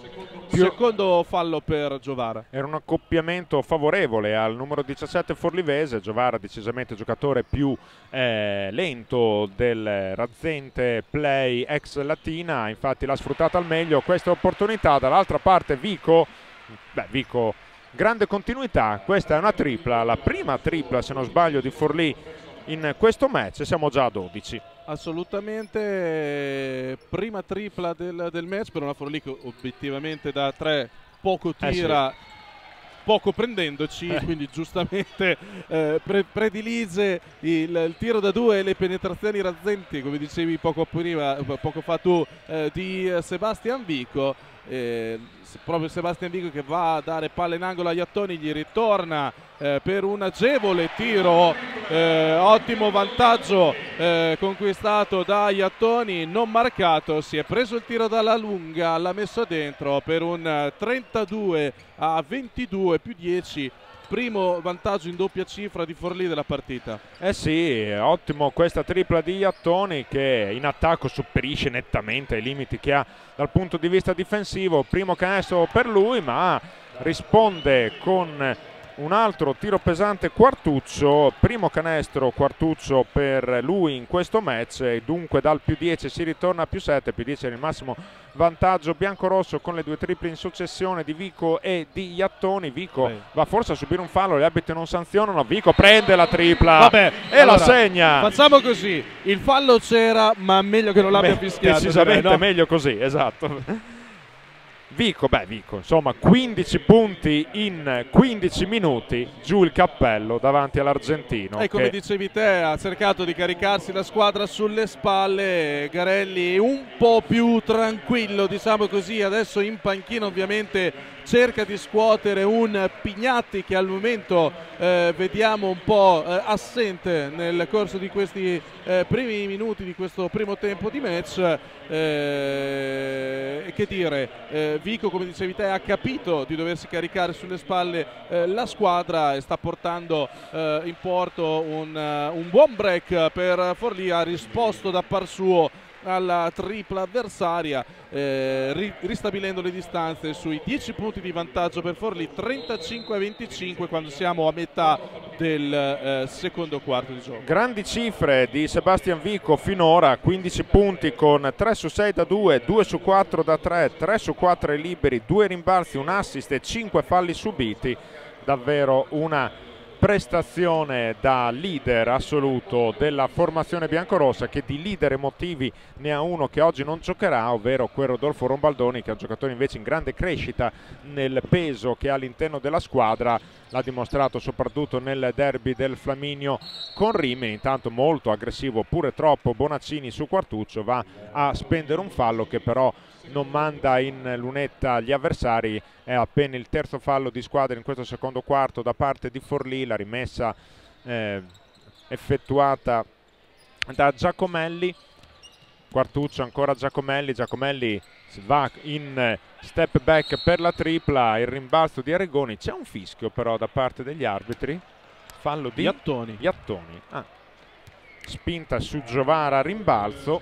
Secondo fallo per Giovara. Era un accoppiamento favorevole al numero 17 Forlivese. Giovara decisamente giocatore più eh, lento del razzente play ex Latina. Infatti l'ha sfruttata al meglio questa opportunità. Dall'altra parte Vico, beh Vico grande continuità. Questa è una tripla, la prima tripla se non sbaglio di Forlì in questo match, siamo già a 12. Assolutamente prima tripla del, del match per una Forlì che obiettivamente da tre poco tira. Eh sì poco prendendoci, eh. quindi giustamente eh, pre predilige il, il, tiro da due e le penetrazioni razzenti, come dicevi poco, prima, poco fa tu, eh, di Sebastian Vico. Eh, proprio Sebastian Vico che va a dare palla in angolo a Iattoni, gli ritorna eh, per un agevole tiro, eh, ottimo vantaggio eh, conquistato da Iattoni, non marcato, si è preso il tiro dalla lunga, l'ha messo dentro per un 32 a 22 più 10 primo vantaggio in doppia cifra di Forlì della partita. Eh sì, ottimo questa tripla di Iattoni che in attacco superisce nettamente i limiti che ha dal punto di vista difensivo. Primo canestro per lui, ma risponde con un altro tiro pesante Quartuccio, primo canestro Quartuccio per lui in questo match e dunque dal più 10 si ritorna a più 7, più 10 è il massimo vantaggio bianco-rosso con le due triple in successione di Vico e di Iattoni, Vico Beh. va forse a subire un fallo, le arbitri non sanzionano, Vico prende la tripla Vabbè, e allora, la segna. Facciamo così, il fallo c'era ma meglio che non l'abbia fischiato. Decisamente direi, no? meglio così, esatto. Vico, beh Vico, insomma 15 punti in 15 minuti, giù il cappello davanti all'argentino. E come dicevi te ha cercato di caricarsi la squadra sulle spalle, Garelli un po' più tranquillo diciamo così, adesso in panchina ovviamente cerca di scuotere un Pignatti che al momento eh, vediamo un po' eh, assente nel corso di questi eh, primi minuti di questo primo tempo di match. Eh, che dire, eh, Vico come dicevi te ha capito di doversi caricare sulle spalle eh, la squadra e sta portando in porto un, un buon break per Forlì, ha risposto da par suo alla tripla avversaria, eh, ri ristabilendo le distanze sui 10 punti di vantaggio per Forlì, 35-25 quando siamo a metà del eh, secondo quarto di gioco. Grandi cifre di Sebastian Vico finora, 15 punti con 3 su 6 da 2, 2 su 4 da 3, 3 su 4 ai liberi, 2 rimbalzi, un assist e 5 falli subiti. Davvero una prestazione da leader assoluto della formazione biancorossa che di leader emotivi ne ha uno che oggi non giocherà, ovvero quel Rodolfo Rombaldoni che è un giocatore invece in grande crescita nel peso che ha all'interno della squadra, l'ha dimostrato soprattutto nel derby del Flaminio con Rimini, intanto molto aggressivo, pure troppo. Bonaccini su Quartuccio, va a spendere un fallo che però non manda in lunetta gli avversari, è appena il terzo fallo di squadra in questo secondo quarto da parte di Forlì, la rimessa eh, effettuata da Giacomelli, Quartuccio ancora Giacomelli, Giacomelli va in step back per la tripla, il rimbalzo di Arregoni, c'è un fischio però da parte degli arbitri, fallo di Iattoni. Iattoni. Ah. Spinta su Giovara, rimbalzo,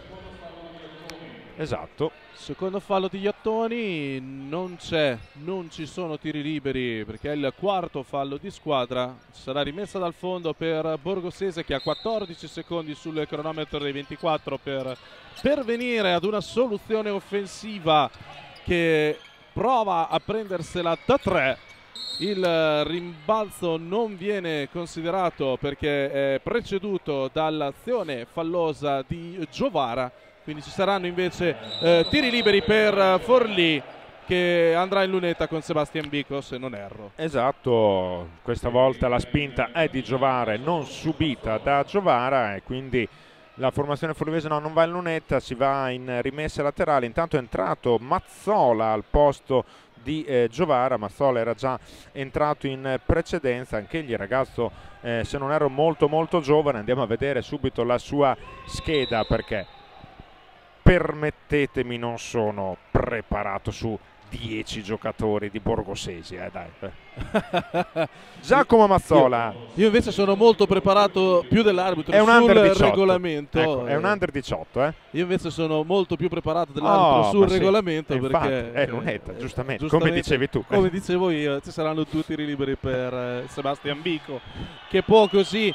esatto, Secondo fallo di Iattoni non c'è, non ci sono tiri liberi perché è il quarto fallo di squadra. Sarà rimessa dal fondo per Borgosese che ha 14 secondi sul cronometro dei 24 per pervenire ad una soluzione offensiva che prova a prendersela da 3. Il rimbalzo non viene considerato perché è preceduto dall'azione fallosa di Giovara quindi ci saranno invece eh, tiri liberi per Forlì che andrà in lunetta con Sebastian Bico se non erro. Esatto, questa volta la spinta è di Giovara, non subita da Giovara e quindi la formazione forlivese no, non va in lunetta, si va in rimessa laterale, intanto è entrato Mazzola al posto di eh, Giovara, Mazzola era già entrato in precedenza, anche egli ragazzo eh, se non ero molto molto giovane, andiamo a vedere subito la sua scheda perché permettetemi non sono preparato su 10 giocatori di Borgosesi eh, dai. Giacomo Mazzola io, io, invece sono molto preparato più dell'arbitro è un sul under 18. regolamento ecco, è un under 18 eh? io invece sono molto più preparato dell'arbitro oh, sul sì. regolamento Infatti, perché è lunetta giustamente, giustamente, come dicevi tu come dicevo io ci saranno tutti i liberi per eh, Sebastian Bico che può così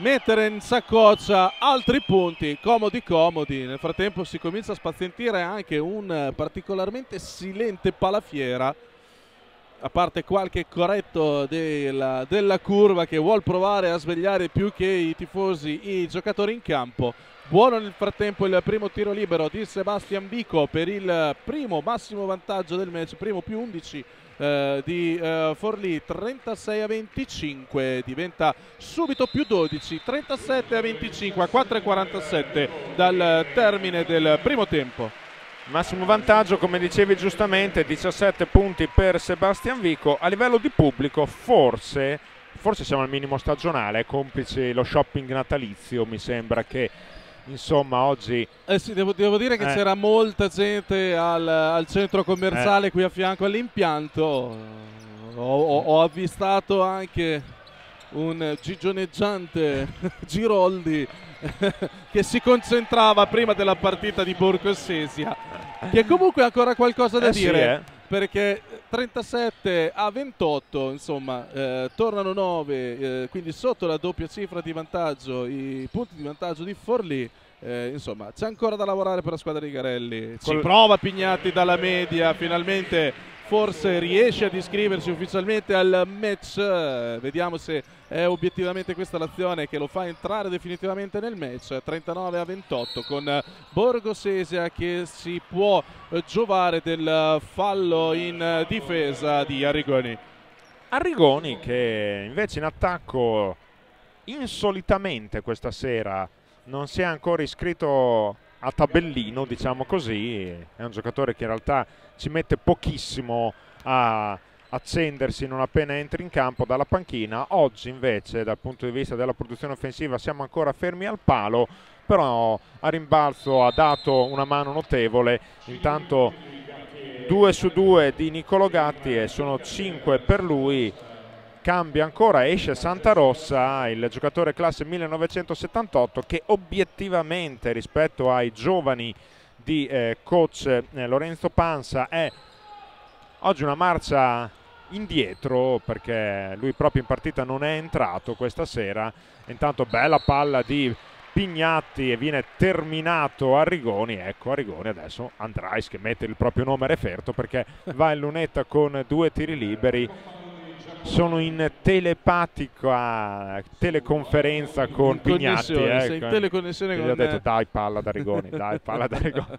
mettere in saccoccia altri punti comodi comodi. Nel frattempo si comincia a spazientire anche un particolarmente silente palafiera a parte qualche corretto della, della curva che vuol provare a svegliare più che i tifosi i giocatori in campo. Buono nel frattempo il primo tiro libero di Sebastian Bico per il primo massimo vantaggio del match primo più 11 eh, di eh, Forlì 36 a 25 diventa subito più 12 37 a 25 a 4 e 47 dal termine del primo tempo Massimo vantaggio, come dicevi giustamente, 17 punti per Sebastian Vico. A livello di pubblico, forse, forse siamo al minimo stagionale, complice lo shopping natalizio. Mi sembra che insomma oggi eh sì, devo, devo dire che Eh. c'era molta gente al, al centro commerciale qui a fianco all'impianto ho, ho- ho avvistato anche un gigioneggiante Giroldi che si concentrava prima della partita di Borgo Sesia che comunque ha ancora qualcosa da Eh sì, dire eh. Perché 37 a 28 insomma eh, tornano 9 eh, quindi sotto la doppia cifra di vantaggio i punti di vantaggio di Forlì eh, insomma c'è ancora da lavorare per la squadra di Garelli. Ci Col- prova Pignatti dalla media finalmente forse riesce ad iscriversi ufficialmente al match. Vediamo se è obiettivamente questa l'azione che lo fa entrare definitivamente nel match. 39 a 28 con Borgo Sesia che si può giovare del fallo in difesa di Arrigoni. Arrigoni che invece in attacco insolitamente questa sera non si è ancora iscritto a tabellino, diciamo così, è un giocatore che in realtà ci mette pochissimo a accendersi non appena entri in campo dalla panchina. Oggi invece dal punto di vista della produzione offensiva siamo ancora fermi al palo, però a rimbalzo ha dato una mano notevole. Intanto 2 su 2 di Nicolo Gatti e sono 5 per lui cambia ancora, esce Santa Rossa, il giocatore classe 1978 che obiettivamente rispetto ai giovani di eh, coach eh, Lorenzo Panza è oggi una marcia indietro perché lui proprio in partita non è entrato questa sera. Intanto bella palla di Pignatti e viene terminato Arrigoni ecco Arrigoni adesso Andrais che mette il proprio nome referto perché va in lunetta con due tiri liberi sono in telepatica teleconferenza con in Pignatti ecco. in teleconnessione con gli ho detto dai palla da Rigoni dai palla da Rigoni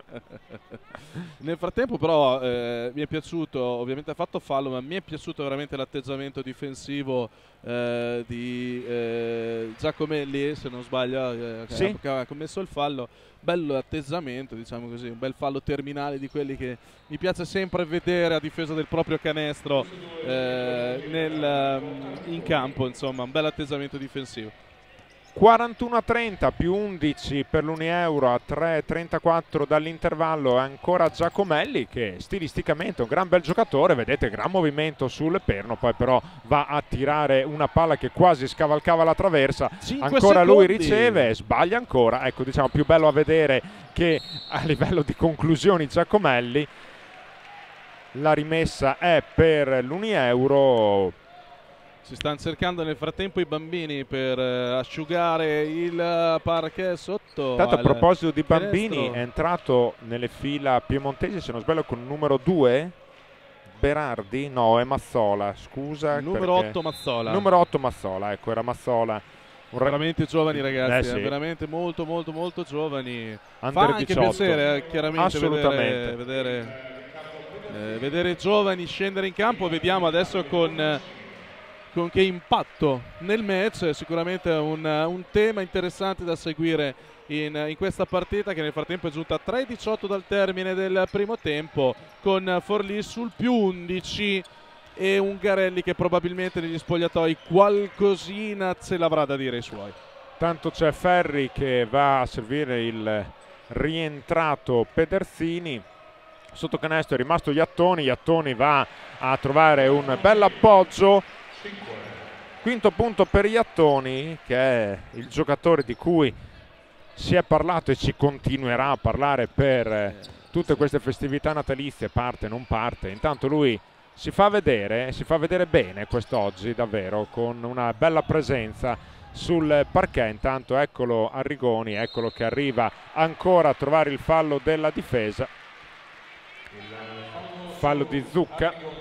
nel frattempo però eh, mi è piaciuto ovviamente ha fatto fallo ma mi è piaciuto veramente l'atteggiamento difensivo eh, di eh, Giacomelli se non sbaglio eh, sì. che ha commesso il fallo bello atteggiamento diciamo così un bel fallo terminale di quelli che mi piace sempre vedere a difesa del proprio canestro eh, nel, in campo insomma un bel atteggiamento difensivo 41 a 30 più 11 per l'Unieuro a 3.34 dall'intervallo ancora Giacomelli che stilisticamente è un gran bel giocatore vedete gran movimento sul perno poi però va a tirare una palla che quasi scavalcava la traversa ancora secondi. lui riceve sbaglia ancora ecco diciamo più bello a vedere che a livello di conclusioni Giacomelli la rimessa è per l'Unieuro si stanno cercando nel frattempo i bambini per eh, asciugare il parquet sotto. Tanto a proposito di bambini, canestro. è entrato nelle fila piemontesi, se non sbaglio, con il numero 2. Berardi? No, è Mazzola, scusa. Numero perché- 8 Mazzola. Numero 8 Mazzola, ecco, era Mazzola. Veramente giovani ragazzi, Eh sì. eh, veramente molto molto molto giovani. Under Fa anche 18. piacere eh, chiaramente Assolutamente. vedere, vedere, eh, vedere giovani scendere in campo, vediamo adesso con, eh, con che impatto nel match, è sicuramente un, un tema interessante da seguire in, in questa partita che nel frattempo è giunta a 3-18 dal termine del primo tempo con Forlì sul più 11 e Ungarelli che probabilmente negli spogliatoi qualcosina ce l'avrà da dire ai suoi. Tanto c'è Ferri che va a servire il rientrato Pedersini. Sotto canestro è rimasto Iattoni. Iattoni va a trovare un bel appoggio. Quinto punto per Iattoni, che è il giocatore di cui si è parlato e ci continuerà a parlare per eh, tutte queste festività natalizie, parte, non parte. Intanto lui si fa vedere, si fa vedere bene quest'oggi davvero, con una bella presenza sul parquet. Intanto eccolo Arrigoni, eccolo che arriva ancora a trovare il fallo della difesa. Fallo di Zucca.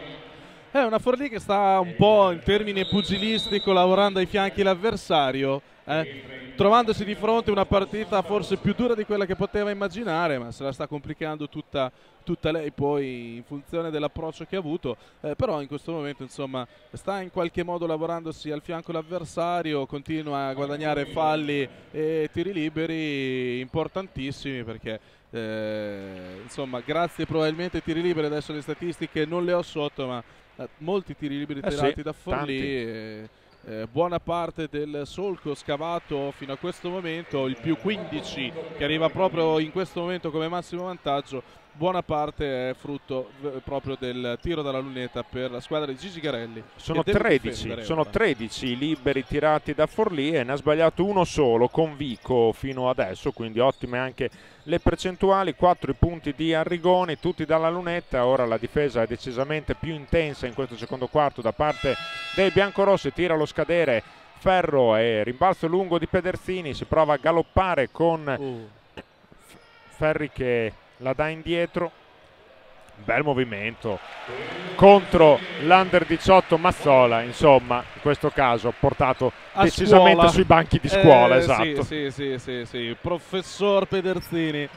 È una Forlì che sta un po' in termine pugilistico lavorando ai fianchi dell'avversario, eh, trovandosi di fronte a una partita forse più dura di quella che poteva immaginare, ma se la sta complicando tutta, tutta lei poi in funzione dell'approccio che ha avuto, eh, però in questo momento insomma sta in qualche modo lavorandosi al fianco dell'avversario, continua a guadagnare falli e tiri liberi importantissimi perché eh, insomma grazie probabilmente ai tiri liberi, adesso le statistiche non le ho sotto ma eh, molti tiri liberi Eh sì, tirati da Forlì tanti. e, eh, buona parte del solco scavato fino a questo momento, il più 15 che arriva proprio in questo momento come massimo vantaggio, buona parte è frutto proprio del tiro dalla lunetta per la squadra di Gigi Garelli. Sono che deve 13, difendere sono ora. 13 i liberi tirati da Forlì e ne ha sbagliato uno solo con Vico fino adesso, quindi ottime anche le percentuali, 4 i punti di Arrigoni, tutti dalla lunetta, ora la difesa è decisamente più intensa in questo secondo quarto da parte dei biancorossi, tira lo scadere Ferro e rimbalzo lungo di Pedersini, si prova a galoppare con Oh, Ferri che la dà indietro. Bel movimento contro l'Under 18 Mazzola, insomma, in questo caso portato A decisamente scuola. sui banchi di scuola, Eh, esatto. Sì, sì, sì, sì, sì. Professor Pederzini.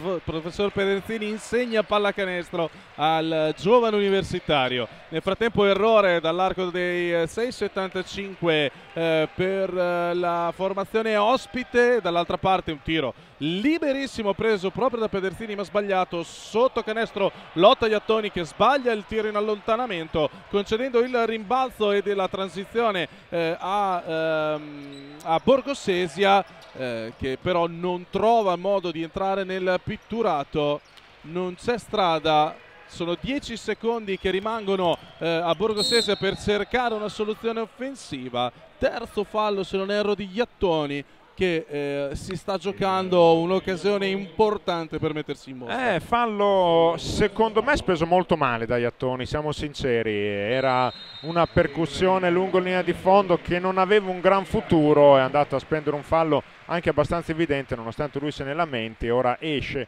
Pro- Professor Pederzini insegna pallacanestro al giovane universitario. Nel frattempo errore dall'arco dei eh, 6,75 eh, per eh, la formazione ospite. Dall'altra parte un tiro liberissimo preso proprio da Pederzini ma sbagliato. Sotto canestro Lotta Iattoni che sbaglia il tiro in allontanamento concedendo il rimbalzo e della transizione eh, a, ehm, a Borgosesia eh, che però non trova modo di entrare nel pitturato. Non c'è strada. Sono 10 secondi che rimangono eh, a Borgosesia per cercare una soluzione offensiva. Terzo fallo, se non erro, di Iattoni che eh, si sta giocando un'occasione importante per mettersi in mostra. Eh, fallo secondo me speso molto male dagli Attoni, siamo sinceri. Era una percussione lungo linea di fondo che non aveva un gran futuro, è andato a spendere un fallo anche abbastanza evidente nonostante lui se ne lamenti, ora esce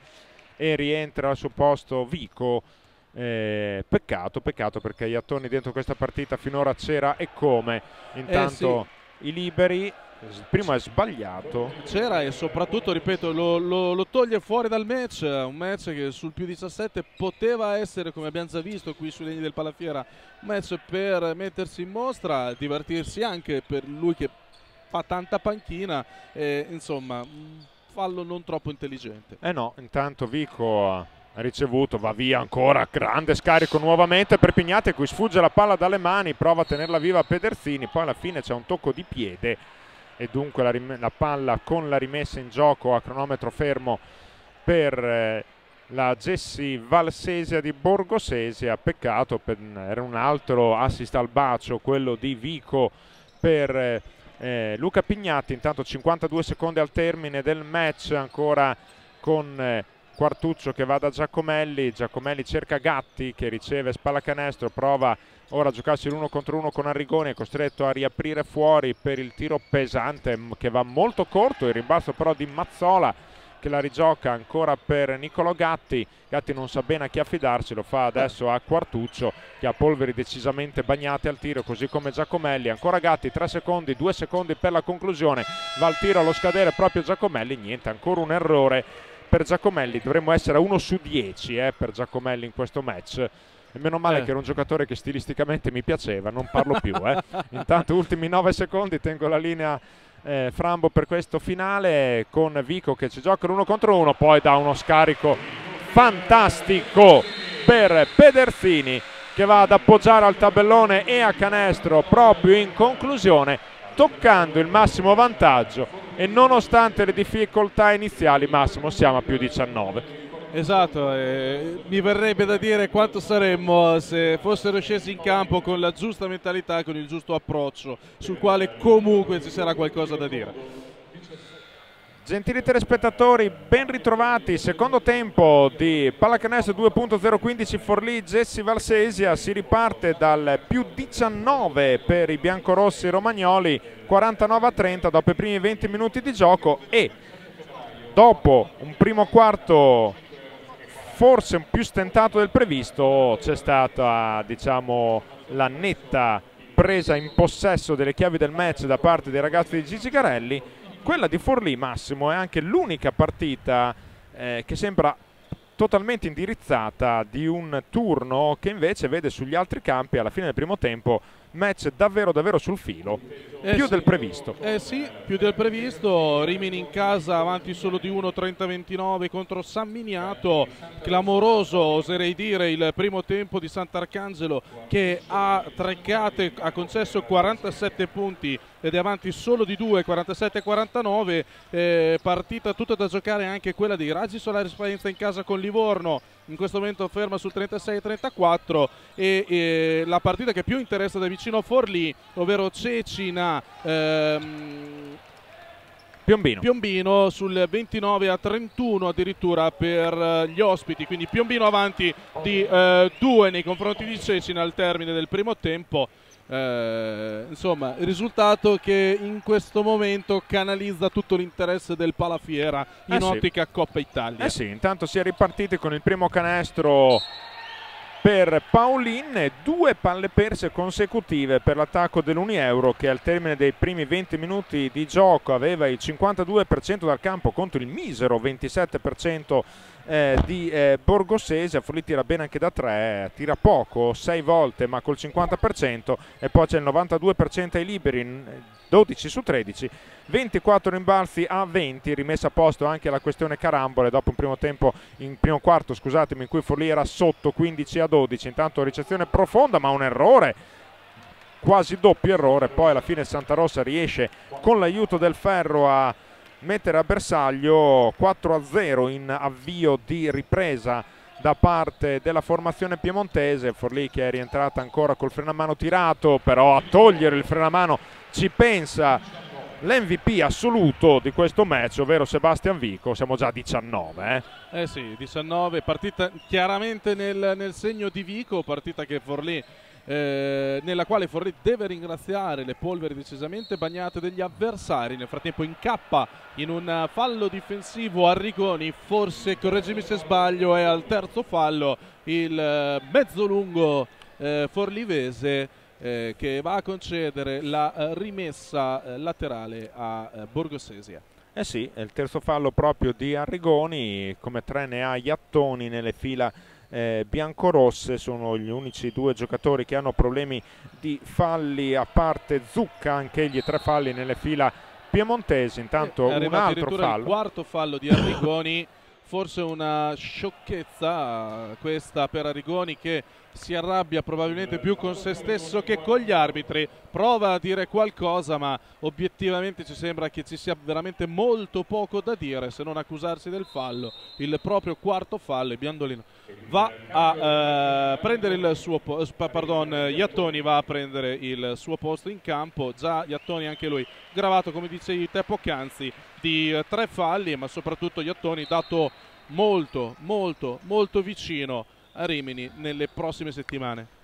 e rientra al suo posto Vico. Eh, peccato, peccato perché gli Attoni dentro questa partita finora c'era e come. Intanto Eh sì. i liberi il primo è sbagliato. C'era e soprattutto, ripeto, lo, lo- lo toglie fuori dal match, un match che sul più 17 poteva essere, come abbiamo già visto qui sui legni del Palafiera, un match per mettersi in mostra, divertirsi anche per lui che fa tanta panchina, e, insomma, fallo non troppo intelligente. Eh no, intanto Vico ha ricevuto, va via ancora, grande scarico nuovamente per Pignati a cui sfugge la palla dalle mani, prova a tenerla viva Pederzini, poi alla fine c'è un tocco di piede e dunque la, la palla con la rimessa in gioco a cronometro fermo per eh, la Jessi Valsesia di Borgosesia, peccato, per- era un altro assist al bacio, quello di Vico per eh, eh, Luca Pignatti, intanto 52 secondi al termine del match ancora con eh, Quartuccio che va da Giacomelli, Giacomelli cerca Gatti che riceve spallacanestro, prova ora giocarsi l'uno contro uno con Arrigoni, è costretto a riaprire fuori per il tiro pesante che va molto corto, il rimbalzo però di Mazzola che la rigioca ancora per Nicolo Gatti, Gatti non sa bene a chi affidarsi, lo fa adesso a Quartuccio che ha polveri decisamente bagnate al tiro così come Giacomelli, ancora Gatti 3 secondi, 2 secondi per la conclusione, va al tiro allo scadere proprio Giacomelli, niente ancora un errore per Giacomelli, dovremmo essere a 1 su 10 eh, per Giacomelli in questo match. E meno male Eh. che era un giocatore che stilisticamente mi piaceva, non parlo più. Eh. Intanto, ultimi 9 secondi, tengo la linea eh, Frambo per questo finale con Vico che ci gioca l'uno contro uno, poi dà uno scarico fantastico per Pederzini che va ad appoggiare al tabellone e a canestro proprio in conclusione, toccando il massimo vantaggio e nonostante le difficoltà iniziali, Massimo siamo a più 19. Esatto, eh, mi verrebbe da dire quanto saremmo se fossero scesi in campo con la giusta mentalità, con il giusto approccio, sul quale comunque ci sarà qualcosa da dire. Gentili telespettatori, ben ritrovati. Secondo tempo di Pallacanestro 2.015 Forlì Gessi Valsesia. Si riparte dal più 19 per i biancorossi romagnoli, 49 a 30 dopo i primi 20 minuti di gioco e dopo un primo quarto forse più stentato del previsto c'è stata diciamo la netta presa in possesso delle chiavi del match da parte dei ragazzi di Gigi Garelli quella di Forlì Massimo è anche l'unica partita eh, che sembra totalmente indirizzata di un turno che invece vede sugli altri campi alla fine del primo tempo match davvero davvero sul filo. Eh più sì. del previsto. Eh sì, più del previsto, Rimini in casa avanti solo di 1 30-29 contro San Miniato, clamoroso oserei dire il primo tempo di Sant'Arcangelo che ha treccate, ha concesso 47 punti ed è avanti solo di 2, 47-49, eh, partita tutta da giocare anche quella dei Raggi Solari Spaenza in casa con Livorno, in questo momento ferma sul 36-34 e eh, la partita che più interessa da vicino Forlì, ovvero Cecina ehm, Piombino Piombino sul 29 a 31 addirittura per eh, gli ospiti, quindi Piombino avanti di 2 nei confronti di Cecina al termine del primo tempo. Eh, insomma, il risultato che in questo momento canalizza tutto l'interesse del Palafiera in Eh sì. ottica Coppa Italia. Eh sì, intanto si è ripartiti con il primo canestro per Paolin e due palle perse consecutive per l'attacco dell'Unieuro che al termine dei primi 20 minuti di gioco aveva il 52% dal campo contro il misero 27% eh, di eh, Borgosesia. Forlì tira bene anche da 3, tira poco, 6 volte ma col 50% e poi c'è il 92% ai liberi, n- 12 su 13. 24 rimbalzi a 20, rimessa a posto anche la questione carambole dopo un primo tempo, in primo quarto scusatemi, in cui Forlì era sotto 15 a 12, intanto ricezione profonda ma un errore, quasi doppio errore, poi alla fine Santa Rosa riesce con l'aiuto del ferro a mettere a bersaglio 4 a 0 in avvio di ripresa da parte della formazione piemontese. Forlì che è rientrata ancora col freno a mano tirato, però a togliere il freno a mano ci pensa l'MVP assoluto di questo match, ovvero Sebastian Vico. Siamo già a 19. Eh, eh sì, 19, partita chiaramente nel, nel segno di Vico, partita che Forlì eh, nella quale Forlì deve ringraziare le polveri decisamente bagnate degli avversari. Nel frattempo incappa in un fallo difensivo a Rigoni, forse correggimi se sbaglio, è al terzo fallo il eh, mezzo lungo eh, forlivese eh, che va a concedere la eh, rimessa eh, laterale a Borgosesia. Eh sì, è il terzo fallo proprio di Arrigoni, come tre ne ha Iattoni nelle fila eh, biancorosse sono gli unici due giocatori che hanno problemi di falli a parte Zucca anche egli tre falli nelle fila piemontesi. Intanto un altro fallo il quarto fallo di Arrigoni. Forse una sciocchezza questa per Arrigoni che si arrabbia probabilmente più con se stesso che con gli arbitri, prova a dire qualcosa ma obiettivamente ci sembra che ci sia veramente molto poco da dire se non accusarsi del fallo, il proprio quarto fallo e Biandolino va a eh, prendere il suo posto, pardon, Iattoni va a prendere il suo posto in campo, già Iattoni anche lui gravato come dicevi te poc'anzi di eh, tre falli ma soprattutto Iattoni dato molto molto molto vicino Rimini nelle prossime settimane.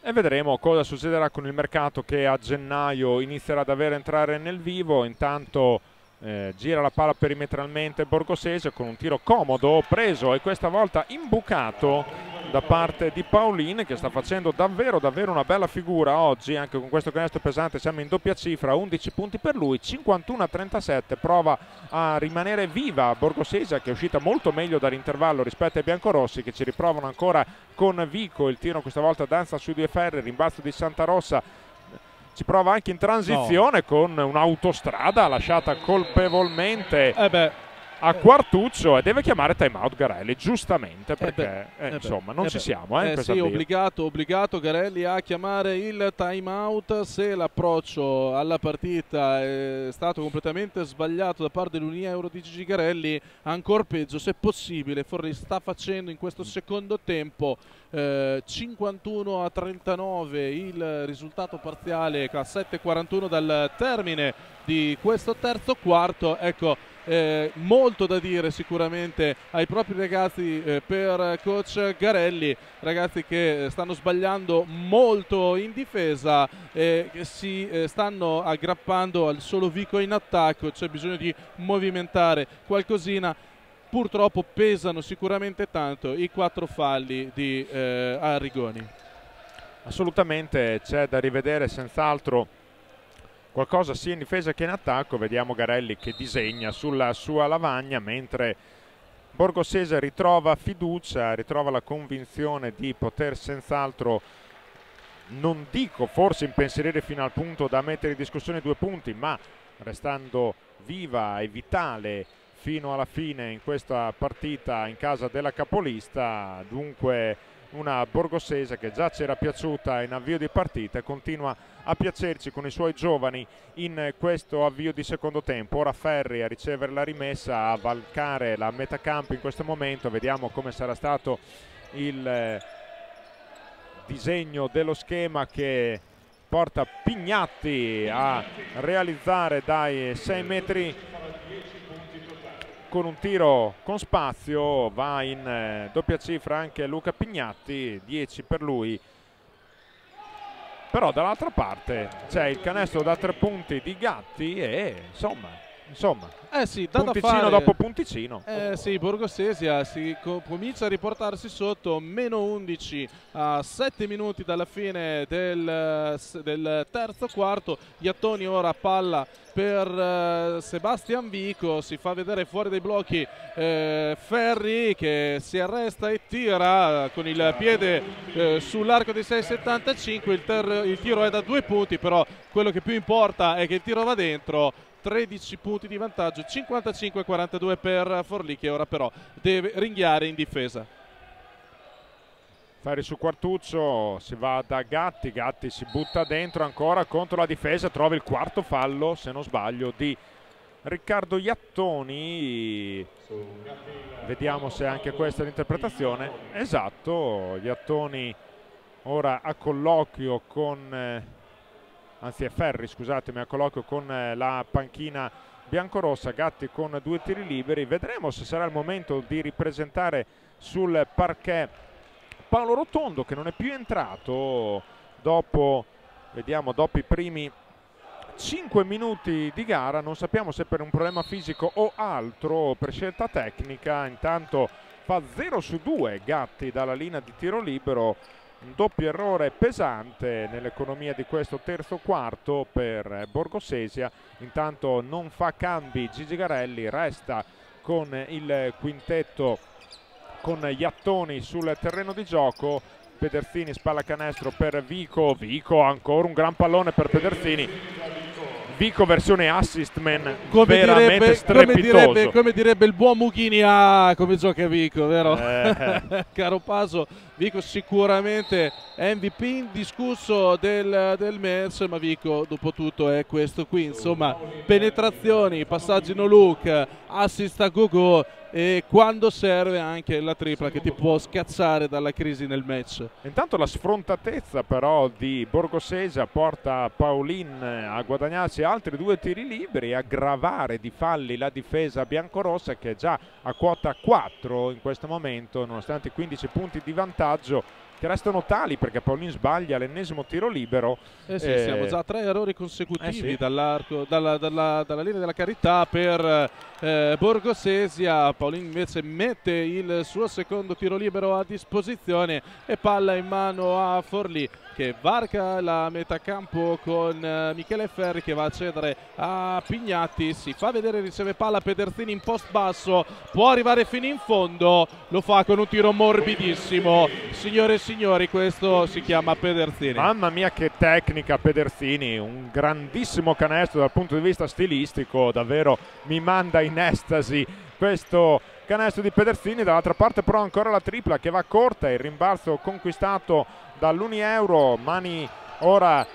E vedremo cosa succederà con il mercato che a gennaio inizierà davvero a entrare nel vivo. Intanto eh, gira la palla perimetralmente Borgosese con un tiro comodo preso e questa volta imbucato da parte di Paolin che sta facendo davvero davvero una bella figura oggi. Anche con questo canestro pesante siamo in doppia cifra 11 punti per lui 51 a 37 prova a rimanere viva Borgosesia che è uscita molto meglio dall'intervallo rispetto ai biancorossi che ci riprovano ancora con Vico. Il tiro questa volta danza sui due ferri rimbalzo di Santa Rossa ci prova anche in transizione no. con un'autostrada lasciata colpevolmente. Eh a Quartuccio e deve chiamare time out Garelli giustamente eh perché eh beh, eh insomma non ci siamo eh, sì, obbligato, obbligato Garelli a chiamare il time out. Se l'approccio alla partita è stato completamente sbagliato da parte dell'Unia Euro di Gigi Garelli ancora peggio se possibile Forli sta facendo in questo secondo tempo 51 a 39 il risultato parziale a 7.41 dal termine di questo terzo quarto. Ecco eh, molto da dire sicuramente ai propri ragazzi eh, per coach Garelli, ragazzi che stanno sbagliando molto in difesa e che si eh, stanno aggrappando al solo Vico in attacco, c'è bisogno di movimentare qualcosina purtroppo pesano sicuramente tanto i quattro falli di eh, Arrigoni. Assolutamente c'è da rivedere senz'altro qualcosa sia in difesa che in attacco. Vediamo Garelli che disegna sulla sua lavagna mentre Borgosese ritrova fiducia, ritrova la convinzione di poter senz'altro, non dico forse impensierire fino al punto da mettere in discussione due punti, ma restando viva e vitale fino alla fine in questa partita in casa della capolista. Dunque una Borgosese che già ci era piaciuta in avvio di partita e continua a piacerci con i suoi giovani in questo avvio di secondo tempo. Ora Ferri a ricevere la rimessa, a valcare la metacampo in questo momento. Vediamo come sarà stato il eh, disegno dello schema che porta Pignatti a realizzare dai 6 metri con un tiro con spazio va in eh, doppia cifra anche Luca Pignatti 10 per lui. Però dall'altra parte c'è il canestro da tre punti di Gatti e insomma insomma eh sì, punticino dopo punticino. Eh sì, Borgosesia si co comincia a riportarsi sotto meno 11 a 7 minuti dalla fine del, del terzo quarto. Iattoni ora palla per uh, Sebastian Vico si fa vedere fuori dai blocchi uh, Ferri che si arresta e tira con il piede uh, sull'arco dei 6,75 il, il tiro è da due punti però quello che più importa è che il tiro va dentro 13 punti di vantaggio 55-42 per Forlì che ora però deve ringhiare in difesa Ferri su Quartuccio, si va da Gatti, Gatti si butta dentro ancora contro la difesa, trova il quarto fallo, se non sbaglio, di Riccardo Iattoni. Vediamo se anche questa è l'interpretazione. Esatto, Iattoni ora a colloquio con, eh, anzi è Ferri scusatemi, a colloquio con eh, la panchina biancorossa, Gatti con due tiri liberi. Vedremo se sarà il momento di ripresentare sul parquet Paolo Rotondo che non è più entrato dopo, vediamo, dopo i primi 5 minuti di gara, non sappiamo se per un problema fisico o altro per scelta tecnica, intanto fa 0 su 2 Gatti dalla linea di tiro libero, un doppio errore pesante nell'economia di questo terzo quarto per Borgosesia, intanto non fa cambi Gigi Garelli, resta con il quintetto con Iattoni sul terreno di gioco. Pederzini spalla canestro per Vico. Vico ancora un gran pallone per Pederzini Vico versione assist man come veramente direbbe, strepitoso come direbbe, come direbbe, il buon Mughini ah, come gioca Vico vero? Eh. caro Paso Vico sicuramente MVP indiscusso del, del Mers ma Vico dopo tutto è questo qui insomma penetrazioni passaggi no look assist a go go e quando serve anche la tripla che ti può scazzare dalla crisi nel match. Intanto la sfrontatezza però di Borgosesia porta Paulin a guadagnarsi altri due tiri liberi e aggravare di falli la difesa biancorossa che è già a quota 4 in questo momento nonostante i 15 punti di vantaggio che restano tali perché Paolin sbaglia l'ennesimo tiro libero. Eh sì, eh, siamo già a tre errori consecutivi eh sì. dalla, dalla, dalla, linea della carità per eh, Borgosesia. Paolin invece mette il suo secondo tiro libero a disposizione e palla in mano a Forlì che varca la metà campo con uh, Michele Ferri che va a cedere a Pignatti, si fa vedere, riceve palla Pederzini in post basso, può arrivare fino in fondo, lo fa con un tiro morbidissimo, signore e signori questo si chiama Pederzini. Mamma mia che tecnica Pederzini, un grandissimo canestro dal punto di vista stilistico, davvero mi manda in estasi questo canestro di Pederzini, dall'altra parte però ancora la tripla che va corta, il rimbalzo conquistato dall'Uni Euro, mani ora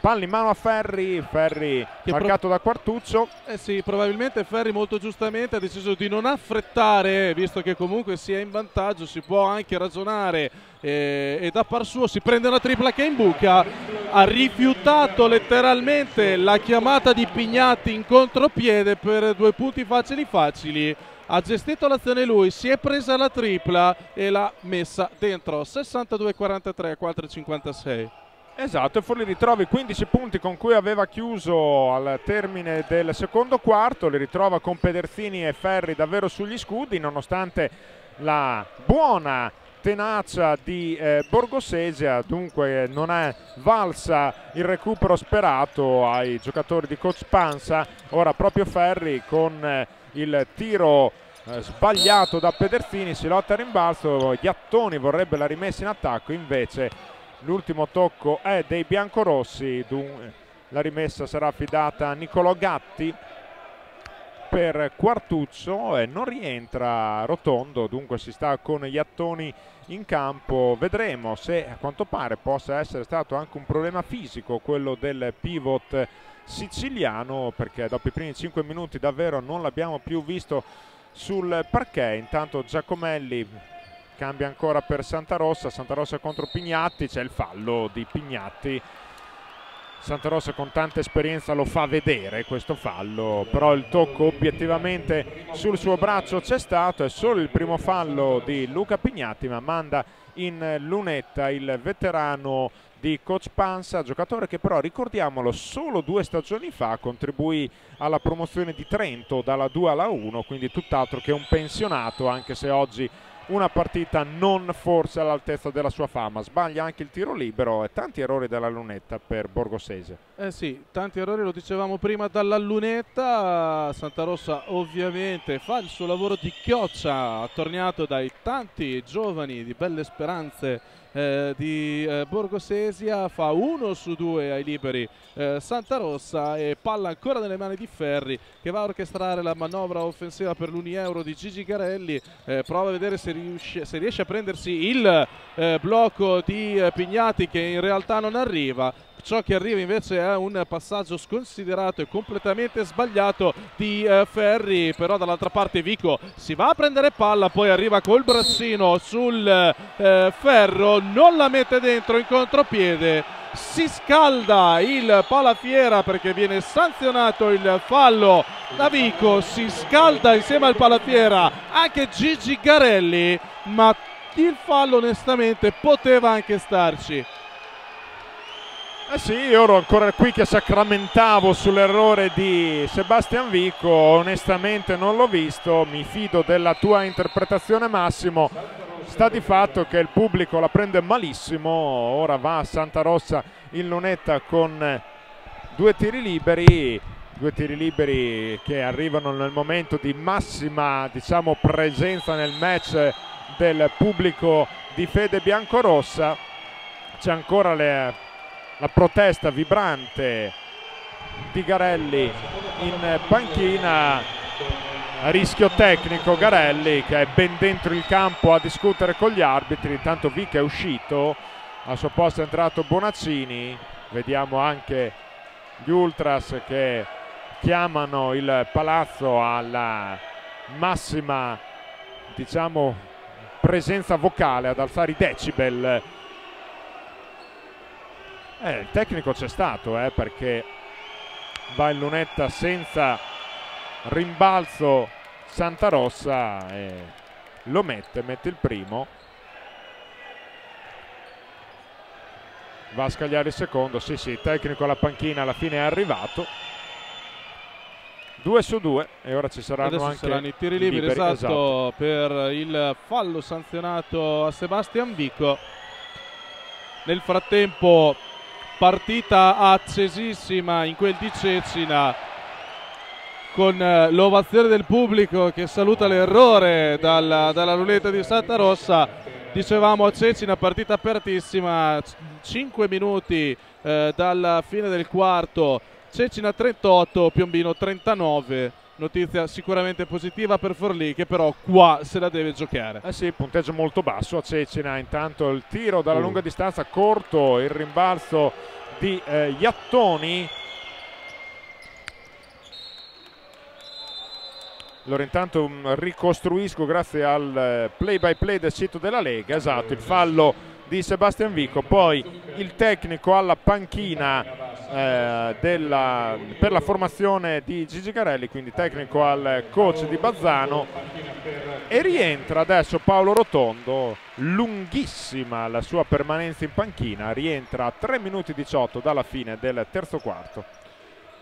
palla in mano a Ferri, Ferri che marcato da Quartuccio. Eh sì, probabilmente Ferri molto giustamente ha deciso di non affrettare, visto che comunque si è in vantaggio, si può anche ragionare eh, e da par suo si prende una tripla che è in buca, ha rifiutato letteralmente la chiamata di Pignatti in contropiede per due punti facili facili ha gestito l'azione lui, si è presa la tripla e l'ha messa dentro. 62-43 a 4-56. Esatto, e Forlì ritrova i 15 punti con cui aveva chiuso al termine del secondo quarto, li ritrova con Pederzini e Ferri davvero sugli scudi, nonostante la buona tenacia di eh, Borgosesia, dunque non è valsa il recupero sperato ai giocatori di coach Panza, ora proprio Ferri con eh, il tiro eh, sbagliato da Pederzini, si lotta a rimbalzo, Iattoni vorrebbe la rimessa in attacco, invece l'ultimo tocco è dei biancorossi, la rimessa sarà affidata a Nicolò Gatti per Quartuccio e non rientra Rotondo, dunque si sta con Iattoni in campo, vedremo se a quanto pare possa essere stato anche un problema fisico quello del pivot siciliano perché dopo i primi 5 minuti davvero non l'abbiamo più visto sul parquet. Intanto Giacomelli cambia ancora per Santa Rossa Santa Rossa contro Pignatti c'è il fallo di Pignatti Santa Rossa con tanta esperienza lo fa vedere questo fallo, però il tocco obiettivamente sul suo braccio c'è stato, è solo il primo fallo di Luca Pignatti ma manda in lunetta il veterano di Coach Panza, giocatore che però ricordiamolo solo due stagioni fa contribuì alla promozione di Trento dalla 2 alla 1, quindi tutt'altro che un pensionato anche se oggi una partita non forse all'altezza della sua fama. Sbaglia anche il tiro libero e tanti errori dalla lunetta per Borgosese. Eh sì, tanti errori, lo dicevamo prima dalla lunetta. Santa Rossa ovviamente fa il suo lavoro di chioccia, attorniato dai tanti giovani di belle speranze eh, di eh, Borgosesia fa 1 su 2 ai liberi eh, Santa Rossa e palla ancora nelle mani di Ferri che va a orchestrare la manovra offensiva per l'Uni Euro di Gigi Garelli eh, prova a vedere se riesce, se riesce, a prendersi il eh, blocco di Pignati che in realtà non arriva ciò che arriva invece è un passaggio sconsiderato e completamente sbagliato di eh, Ferri, però dall'altra parte Vico si va a prendere palla, poi arriva col braccino sul eh, ferro, non la mette dentro in contropiede, si scalda il Palafiera perché viene sanzionato il fallo. Da Vico, si scalda insieme al Palafiera anche Gigi Garelli, ma il fallo onestamente poteva anche starci. Eh sì, io ero ancora qui che sacramentavo sull'errore di Sebastian Vico, onestamente non l'ho visto, mi fido della tua interpretazione Massimo, sta di fatto che il pubblico la prende malissimo, ora va a Santa Rossa in lunetta con due tiri liberi, due tiri liberi che arrivano nel momento di massima diciamo, presenza nel match del pubblico di fede biancorossa, c'è ancora le la protesta vibrante di Garelli in panchina. A rischio tecnico Garelli che è ben dentro il campo a discutere con gli arbitri. Intanto Vic è uscito al suo posto è entrato Bonaccini vediamo anche gli Ultras che chiamano il palazzo alla massima diciamo presenza vocale ad alzare i decibel eh, il tecnico c'è stato eh, perché va in lunetta senza rimbalzo Santa Rossa e lo mette, mette il primo. Va a scagliare il secondo, sì sì, il tecnico alla panchina alla fine è arrivato. 2 su 2 e ora ci saranno Adesso anche saranno i tiri liberi, liberi esatto, esatto. per il fallo sanzionato a Sebastian Vico. Nel frattempo partita accesissima in quel di Cecina con eh, l'ovazione del pubblico che saluta l'errore dalla, dalla lunetta di Santa Rossa. Dicevamo a Cecina partita apertissima 5 minuti eh, dalla fine del quarto. Cecina 38 Piombino 39 notizia sicuramente positiva per Forlì che però qua se la deve giocare. Eh sì, punteggio molto basso a Cecina, intanto il tiro dalla uh. lunga distanza corto, il rimbalzo di eh, Iattoni. Allora intanto mm, ricostruisco grazie al play by play del sito della Lega, esatto, il fallo di Sebastian Vico, poi il tecnico alla panchina eh, della, per la formazione di Gigi Garelli, quindi tecnico al coach di Bazzano. E rientra adesso Paolo Rotondo, lunghissima la sua permanenza in panchina, rientra a 3 minuti 18 dalla fine del terzo quarto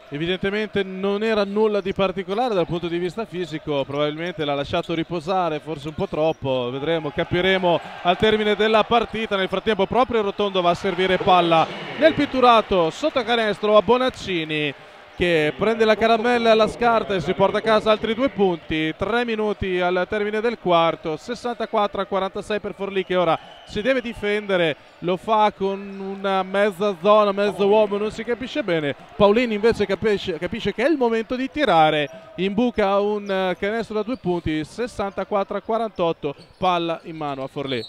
evidentemente non era nulla di particolare dal punto di vista fisico, probabilmente l'ha lasciato riposare, forse un po' troppo, vedremo, capiremo al termine della partita. Nel frattempo proprio Rotondo va a servire palla nel pitturato sotto canestro a Bonaccini che prende la caramella alla scarta e si porta a casa altri due punti. Tre minuti al termine del quarto, 64 a 46 per Forlì che ora si deve difendere, lo fa con una mezza zona, mezzo uomo, non si capisce bene. Paolini invece capisce, capisce che è il momento di tirare, imbuca un canestro da due punti, 64 a 48, palla in mano a Forlì.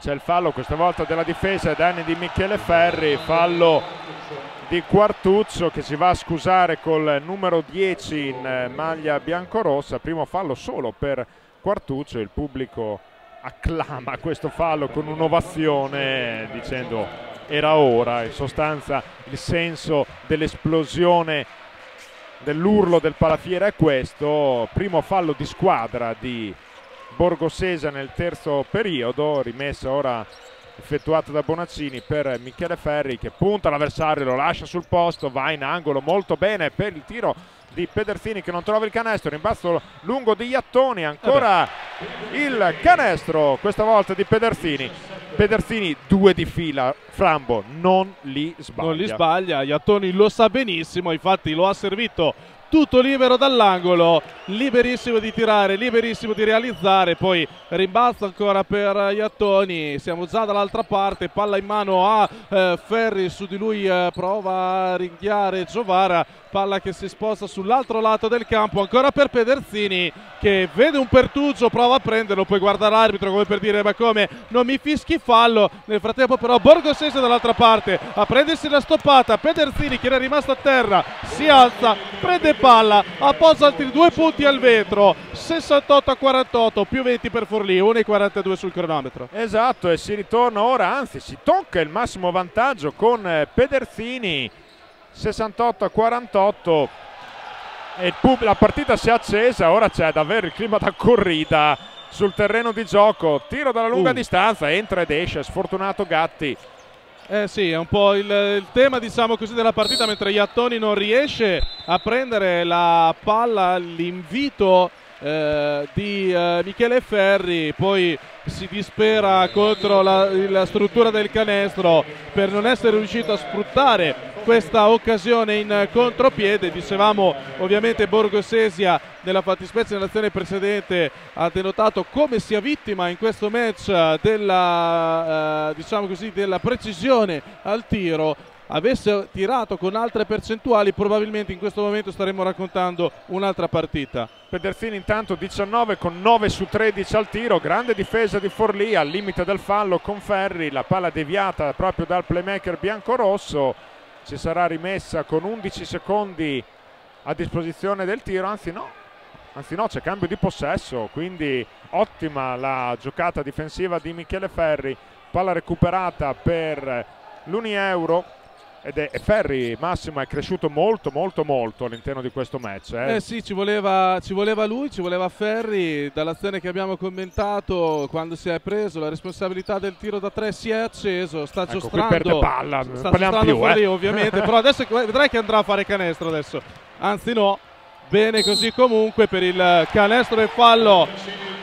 C'è il fallo questa volta della difesa ai danni di Michele Ferri, fallo di Quartuzzo che si va a scusare col numero 10 in eh, maglia biancorossa, primo fallo solo per Quartuzzo, il pubblico acclama questo fallo con un'ovazione dicendo era ora, in sostanza il senso dell'esplosione dell'urlo del Palafiera è questo, primo fallo di squadra di Borgosesa nel terzo periodo, rimessa ora effettuata da Bonaccini per Michele Ferri che punta l'avversario, lo lascia sul posto, va in angolo molto bene per il tiro di Pederzini che non trova il canestro, rimbalzo lungo di Iattoni, ancora eh il canestro, questa volta di Pederzini. Pederzini due di fila, Frambo non li sbaglia. Non li sbaglia, Iattoni lo sa benissimo, infatti lo ha servito tutto libero dall'angolo, liberissimo di tirare, liberissimo di realizzare, poi rimbalzo ancora per Iattoni, siamo già dall'altra parte, palla in mano a eh, Ferri, su di lui eh, prova a ringhiare Giovara, palla che si sposta sull'altro lato del campo, ancora per Pederzini che vede un pertugio, prova a prenderlo, poi guarda l'arbitro come per dire ma come? Non mi fischi fallo, nel frattempo però Borgosese dall'altra parte a prendersi la stoppata, Pederzini che era rimasto a terra, si alza, prende palla, apposta altri due punti al vetro, 68 a 48 più 20 per Forlì, 1 e 42 sul cronometro. Esatto e si ritorna ora, anzi si tocca il massimo vantaggio con eh, Pederzini 68 a 48 e la partita si è accesa, ora c'è davvero il clima da corrida sul terreno di gioco, tiro dalla lunga uh. distanza, entra ed esce, sfortunato Gatti. Eh sì, è un po' il, il, tema diciamo così della partita mentre Iattoni non riesce a prendere la palla, l'invito eh, di eh, Michele Ferri, poi si dispera contro la, la, struttura del canestro per non essere riuscito a sfruttare questa occasione in contropiede. Dicevamo ovviamente Borgosesia nella fattispecie nell'azione precedente ha denotato come sia vittima in questo match della, eh, diciamo così, della precisione al tiro avesse tirato con altre percentuali probabilmente in questo momento staremmo raccontando un'altra partita. Pederzini intanto 19 con 9 su 13 al tiro, grande difesa di Forlì al limite del fallo con Ferri, la palla deviata proprio dal playmaker biancorosso, si sarà rimessa con 11 secondi a disposizione del tiro, anzi no, anzi no c'è cambio di possesso, quindi ottima la giocata difensiva di Michele Ferri, palla recuperata per l'Unieuro ed è, Ferri Massimo è cresciuto molto molto molto all'interno di questo match eh, eh sì ci voleva, ci voleva, lui ci voleva Ferri. Dall'azione che abbiamo commentato quando si è preso la responsabilità del tiro da tre si è acceso sta ecco, giostrando perde palla sta parliamo più fuori, eh. ovviamente però adesso vedrai che andrà a fare canestro adesso. Anzi no bene così comunque per il canestro e fallo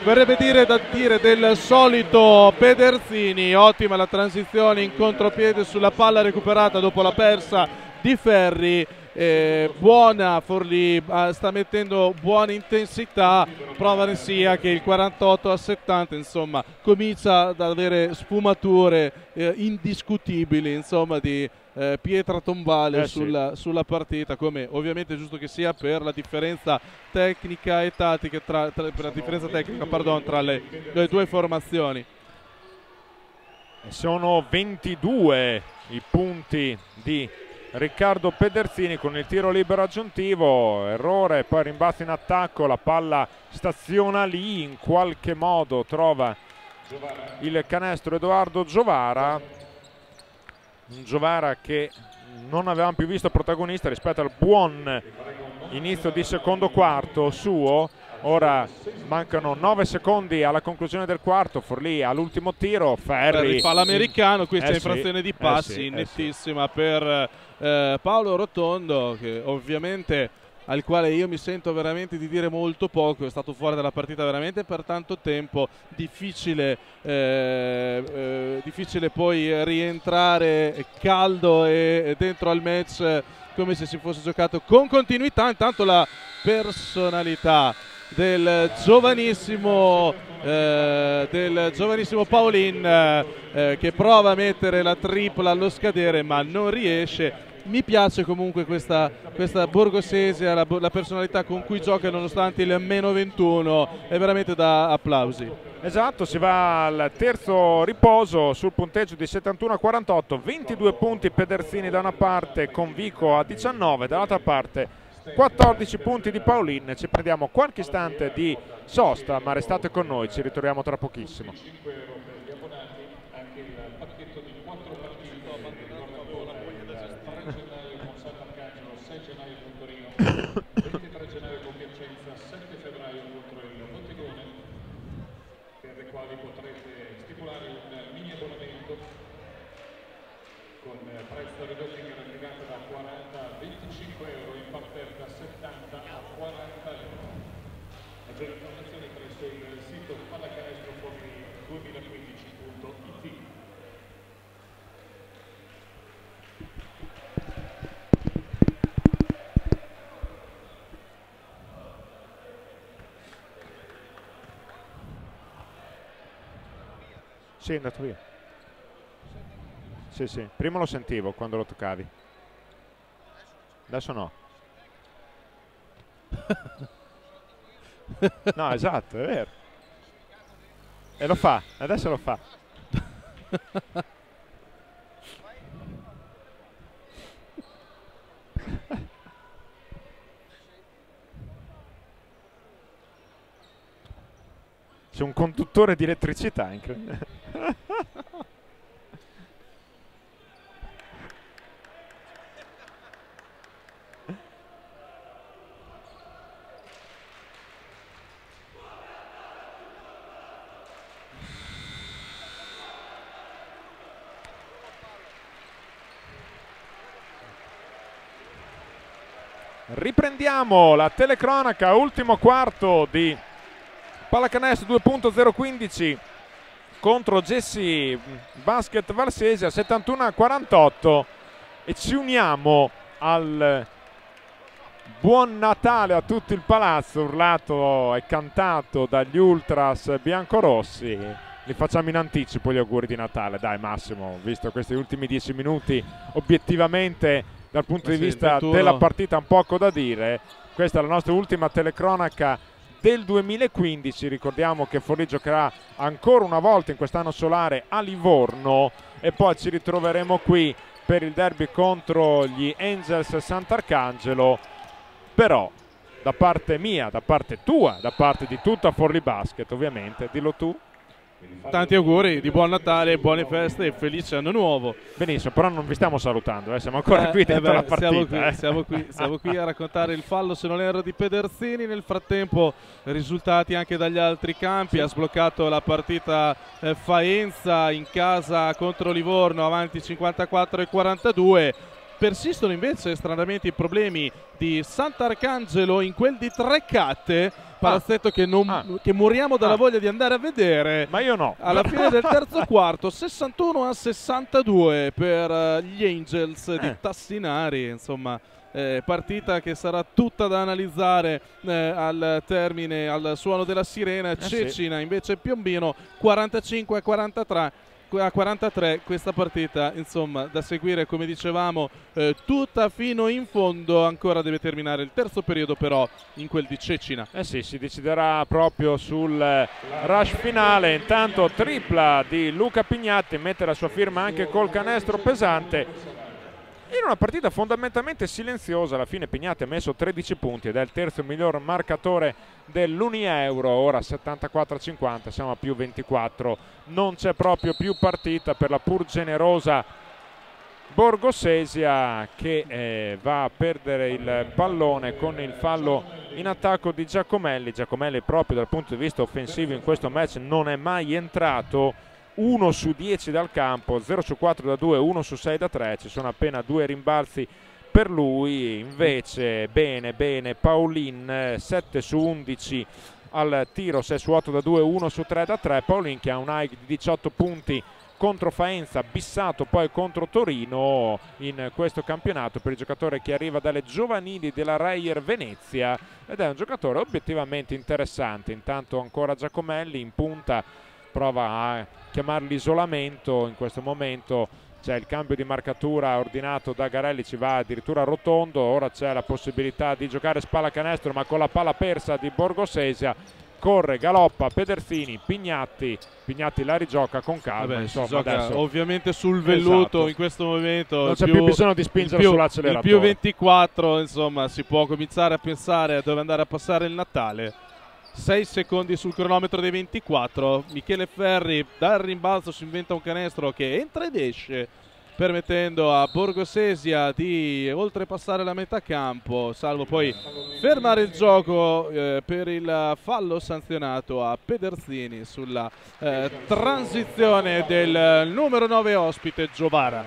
verrebbe dire da dire del solito Pederzini ottima la transizione in contropiede sulla palla recuperata dopo la persa di Ferri eh, buona Forlì eh, sta mettendo buona intensità prova sia che il 48 a 70 insomma comincia ad avere sfumature eh, indiscutibili insomma di eh, pietra tombale eh sulla, sì. sulla, partita, come ovviamente è giusto che sia per la differenza tecnica e tattica tra, tra, per la differenza tecnica, pardon, tra le, le due formazioni. Sono 22 i punti di Riccardo Pederzini con il tiro libero aggiuntivo, errore, poi rimbalzo in attacco, la palla staziona lì, in qualche modo trova il canestro Edoardo Giovara. Giovara che non avevamo più visto protagonista rispetto al buon inizio di secondo quarto suo ora mancano 9 secondi alla conclusione del quarto. Forlì all'ultimo tiro Ferri. Fa l'americano questa eh infrazione sì, di passi eh sì, nettissima eh sì. per eh, Paolo Rotondo che ovviamente al quale io mi sento veramente di dire molto poco, è stato fuori dalla partita veramente per tanto tempo, difficile, eh, eh, difficile poi rientrare caldo e, dentro al match come se si fosse giocato con continuità, intanto la personalità del giovanissimo, eh, del giovanissimo Paolin eh, che prova a mettere la tripla allo scadere ma non riesce. Mi piace comunque questa, questa Borgosesia, la, la, personalità con cui gioca nonostante il meno 21, è veramente da applausi. Esatto, si va al terzo riposo sul punteggio di 71 a 48, 22 punti Pederzini da una parte con Vico a 19, dall'altra parte 14 punti di Paolin, ci prendiamo qualche istante di sosta, ma restate con noi, ci ritroviamo tra pochissimo. Sì, è andato via. Sì, sì, prima lo sentivo quando lo toccavi. Adesso no. No, esatto, è vero. E lo fa, adesso lo fa. C'è un conduttore di elettricità incredibile. Riprendiamo la telecronaca, ultimo quarto di pallacanestro 2.015 contro Jesse Basket Valsesia 71 a 48 e ci uniamo al buon Natale a tutto il palazzo. Urlato e cantato dagli ultras biancorossi. Li facciamo in anticipo gli auguri di Natale. Dai Massimo visto questi ultimi dieci minuti obiettivamente dal punto Ma di sì, vista 21. della partita un poco da dire questa è la nostra ultima telecronaca del 2015 ricordiamo che Forlì giocherà ancora una volta in quest'anno solare a Livorno e poi ci ritroveremo qui per il derby contro gli Angels Sant'Arcangelo. Però da parte mia, da parte tua, da parte di tutta Forlì Basket ovviamente, dillo tu Tanti auguri di buon Natale, buone feste e felice anno nuovo. benissimo, però non vi stiamo salutando, eh, siamo ancora Eh, qui eh dentro beh, la partita Siamo qui, eh. siamo, qui, siamo qui a raccontare il fallo, se non erro, di Pederzini. Nel frattempo, risultati anche dagli altri campi. Ha sbloccato la partita eh, Faenza in casa contro Livorno, avanti 54 e 42. Persistono invece stranamente i problemi di Sant'Arcangelo in quel di Treccate, palazzetto che, non- Ah. che moriamo dalla Ah. voglia di andare a vedere. ma io no Alla fine del terzo quarto, 61 a 62 per eh, gli Angels di Eh. Tassinari, insomma. eh, partita che sarà tutta da analizzare eh, al termine, al suono della sirena. Eh sì. Cecina invece Piombino 45 a 43. A 43 questa partita insomma da seguire come dicevamo eh, tutta fino in fondo ancora deve terminare il terzo periodo però in quel di Cecina Eh sì, si deciderà proprio sul eh, rush finale. Intanto tripla di Luca Pignatti, mette la sua firma anche col canestro pesante. In una partita fondamentalmente silenziosa, alla fine Pignatti ha messo 13 punti ed è il terzo miglior marcatore dell'Uni-Euro, ora 74-50, siamo a più 24. Non c'è proprio più partita per la pur generosa Borgosesia che eh, va a perdere il pallone con il fallo in attacco di Giacomelli. Giacomelli proprio dal punto di vista offensivo in questo match non è mai entrato. 1 su 10 dal campo, 0 su 4 da 2, 1 su 6 da 3, ci sono appena due rimbalzi per lui, invece bene bene Paulin eh, 7 su 11 al tiro, 6 su 8 da 2, 1 su 3 da 3, Paulin che ha un high di 18 punti contro Faenza, bissato poi contro Torino in questo campionato per il giocatore che arriva dalle giovanili della Reyer Venezia ed è un giocatore obiettivamente interessante. Intanto ancora Giacomelli in punta prova a chiamare l'isolamento in questo momento c'è il cambio di marcatura ordinato da Garelli ci va addirittura rotondo ora c'è la possibilità di giocare spalla canestro ma con la palla persa di Borgosesia corre, galoppa, Pederzini, Pignatti Pignatti la rigioca con calma Vabbè, insomma adesso ovviamente sul velluto Esatto. in questo momento. Non c'è più bisogno di spingere più- sull'acceleratore. Il più 24, insomma, si può cominciare a pensare a dove andare a passare il Natale. 6 secondi sul cronometro dei 24. Michele Ferri dal rimbalzo si inventa un canestro che entra ed esce, permettendo a Borgosesia di oltrepassare la metà campo, salvo poi fermare il gioco eh, per il fallo sanzionato a Pederzini sulla eh, transizione del numero 9 ospite Giovara.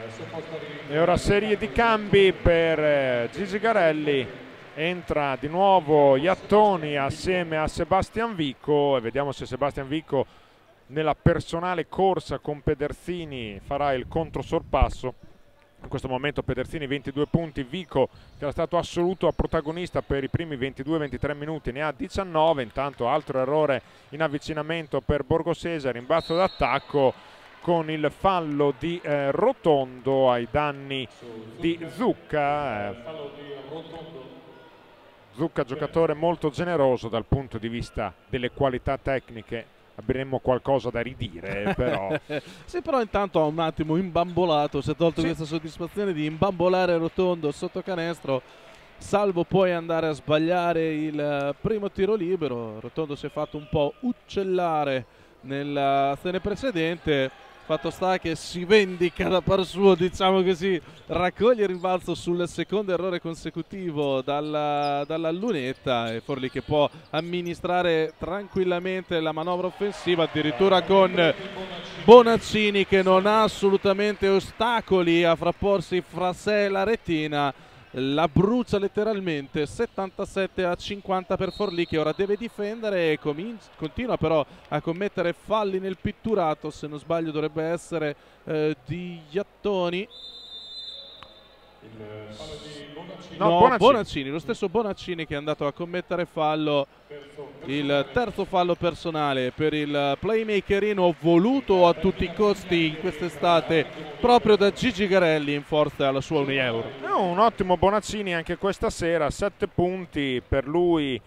E ora serie di cambi per eh, Gigi Garelli. Entra di nuovo Iattoni assieme a Sebastian Vico e vediamo se Sebastian Vico nella personale corsa con Pederzini farà il controsorpasso. In questo momento Pederzini 22 punti, Vico che era stato assoluto protagonista per i primi 22-23 minuti ne ha 19, intanto altro errore in avvicinamento per Borgosese, rimbalzo d'attacco con il fallo di eh, Rotondo ai danni di Zucca. Eh. Zucca giocatore molto generoso dal punto di vista delle qualità tecniche. Avremmo qualcosa da ridire però. Sì però intanto ha un attimo imbambolato si è tolto sì. questa soddisfazione di imbambolare Rotondo sotto canestro salvo poi andare a sbagliare il primo tiro libero. Rotondo si è fatto un po' uccellare nell'azione precedente Fatto sta che si vendica da par suo, diciamo così, raccoglie il rimbalzo sul secondo errore consecutivo dalla, dalla lunetta. E Forlì che può amministrare tranquillamente la manovra offensiva, addirittura con Bonaccini che non ha assolutamente ostacoli a frapporsi fra sé e la retina la brucia letteralmente 77 a 50 per Forlì che ora deve difendere e continua però a commettere falli nel pitturato se non sbaglio dovrebbe essere eh, di Iattoni No, no Bonaccini. Bonaccini. lo stesso Bonaccini che è andato a commettere fallo, il terzo fallo personale per il playmakerino voluto a tutti i costi in quest'estate proprio da Gigi Garelli in forza alla sua 1 euro. No, un ottimo Bonaccini anche questa sera, 7 punti per lui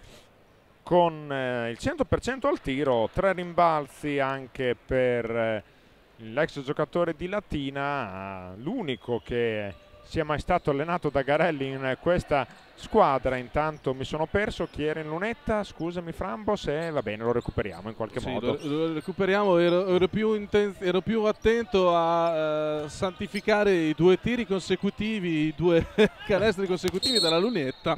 con eh, il 100% al tiro, 3 rimbalzi anche per eh, l'ex giocatore di Latina, l'unico che sia mai stato allenato da Garelli in questa squadra. Intanto mi sono perso chi era in lunetta. Scusami, Frambo. Se va bene, lo recuperiamo in qualche sì, modo. Lo, lo recuperiamo. Ero, ero, più ero, più attento a uh, santificare i due tiri consecutivi, i due canestri consecutivi dalla lunetta,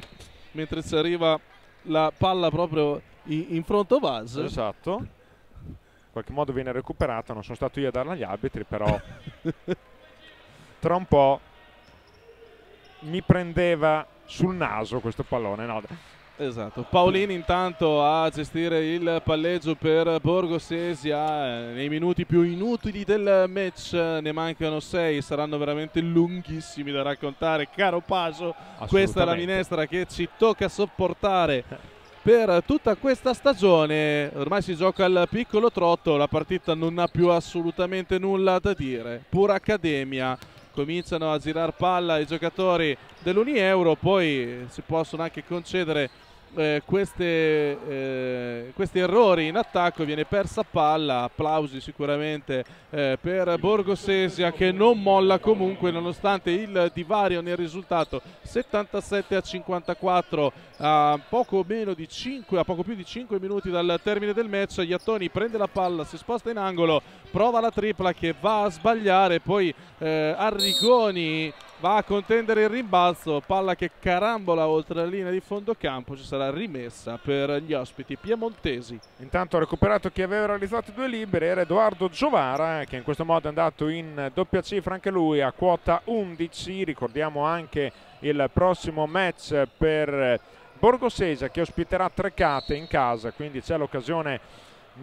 mentre ci arriva la palla proprio in, in fronte Vaz. Esatto. In qualche modo viene recuperata. Non sono stato io a darla agli arbitri, però tra un po' mi prendeva sul naso questo pallone. No. Esatto, Paolini intanto a gestire il palleggio per Borgo Sesia nei minuti più inutili del match, ne mancano sei, saranno veramente lunghissimi da raccontare, caro Paso, questa è la minestra che ci tocca sopportare per tutta questa stagione, ormai si gioca al piccolo trotto, la partita non ha più assolutamente nulla da dire, pura accademia, cominciano a girare palla i giocatori dell'Uni Euro, poi si possono anche concedere eh, queste, eh, questi errori in attacco viene persa palla applausi sicuramente eh, per Borgo Sesia che non molla comunque nonostante il divario nel risultato. 77 a 54 a poco meno di 5 a poco più di 5 minuti dal termine del match Iattoni prende la palla si sposta in angolo prova la tripla che va a sbagliare poi eh, Arrigoni va a contendere il rimbalzo, palla che carambola oltre la linea di fondo campo, ci sarà rimessa per gli ospiti piemontesi. Intanto ha recuperato chi aveva realizzato due libere, era Edoardo Giovara che in questo modo è andato in doppia cifra anche lui a quota 11, ricordiamo anche il prossimo match per Borgosesa che ospiterà Trecate in casa, quindi c'è l'occasione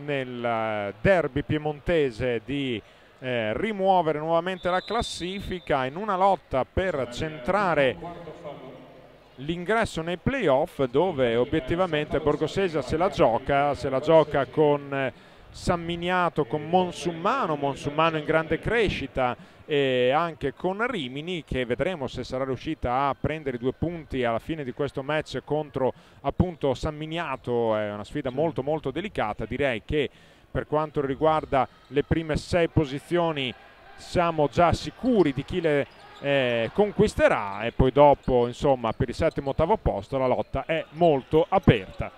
nel derby piemontese di eh, rimuovere nuovamente la classifica in una lotta per centrare l'ingresso nei playoff dove obiettivamente Borgosesia se la gioca, se la gioca con eh, San Miniato, con Monsummano, Monsummano in grande crescita e anche con Rimini che vedremo se sarà riuscita a prendere due punti alla fine di questo match contro appunto San Miniato, è una sfida molto molto delicata, direi che per quanto riguarda le prime sei posizioni siamo già sicuri di chi le eh, conquisterà e poi dopo insomma per il settimo ottavo posto la lotta è molto aperta.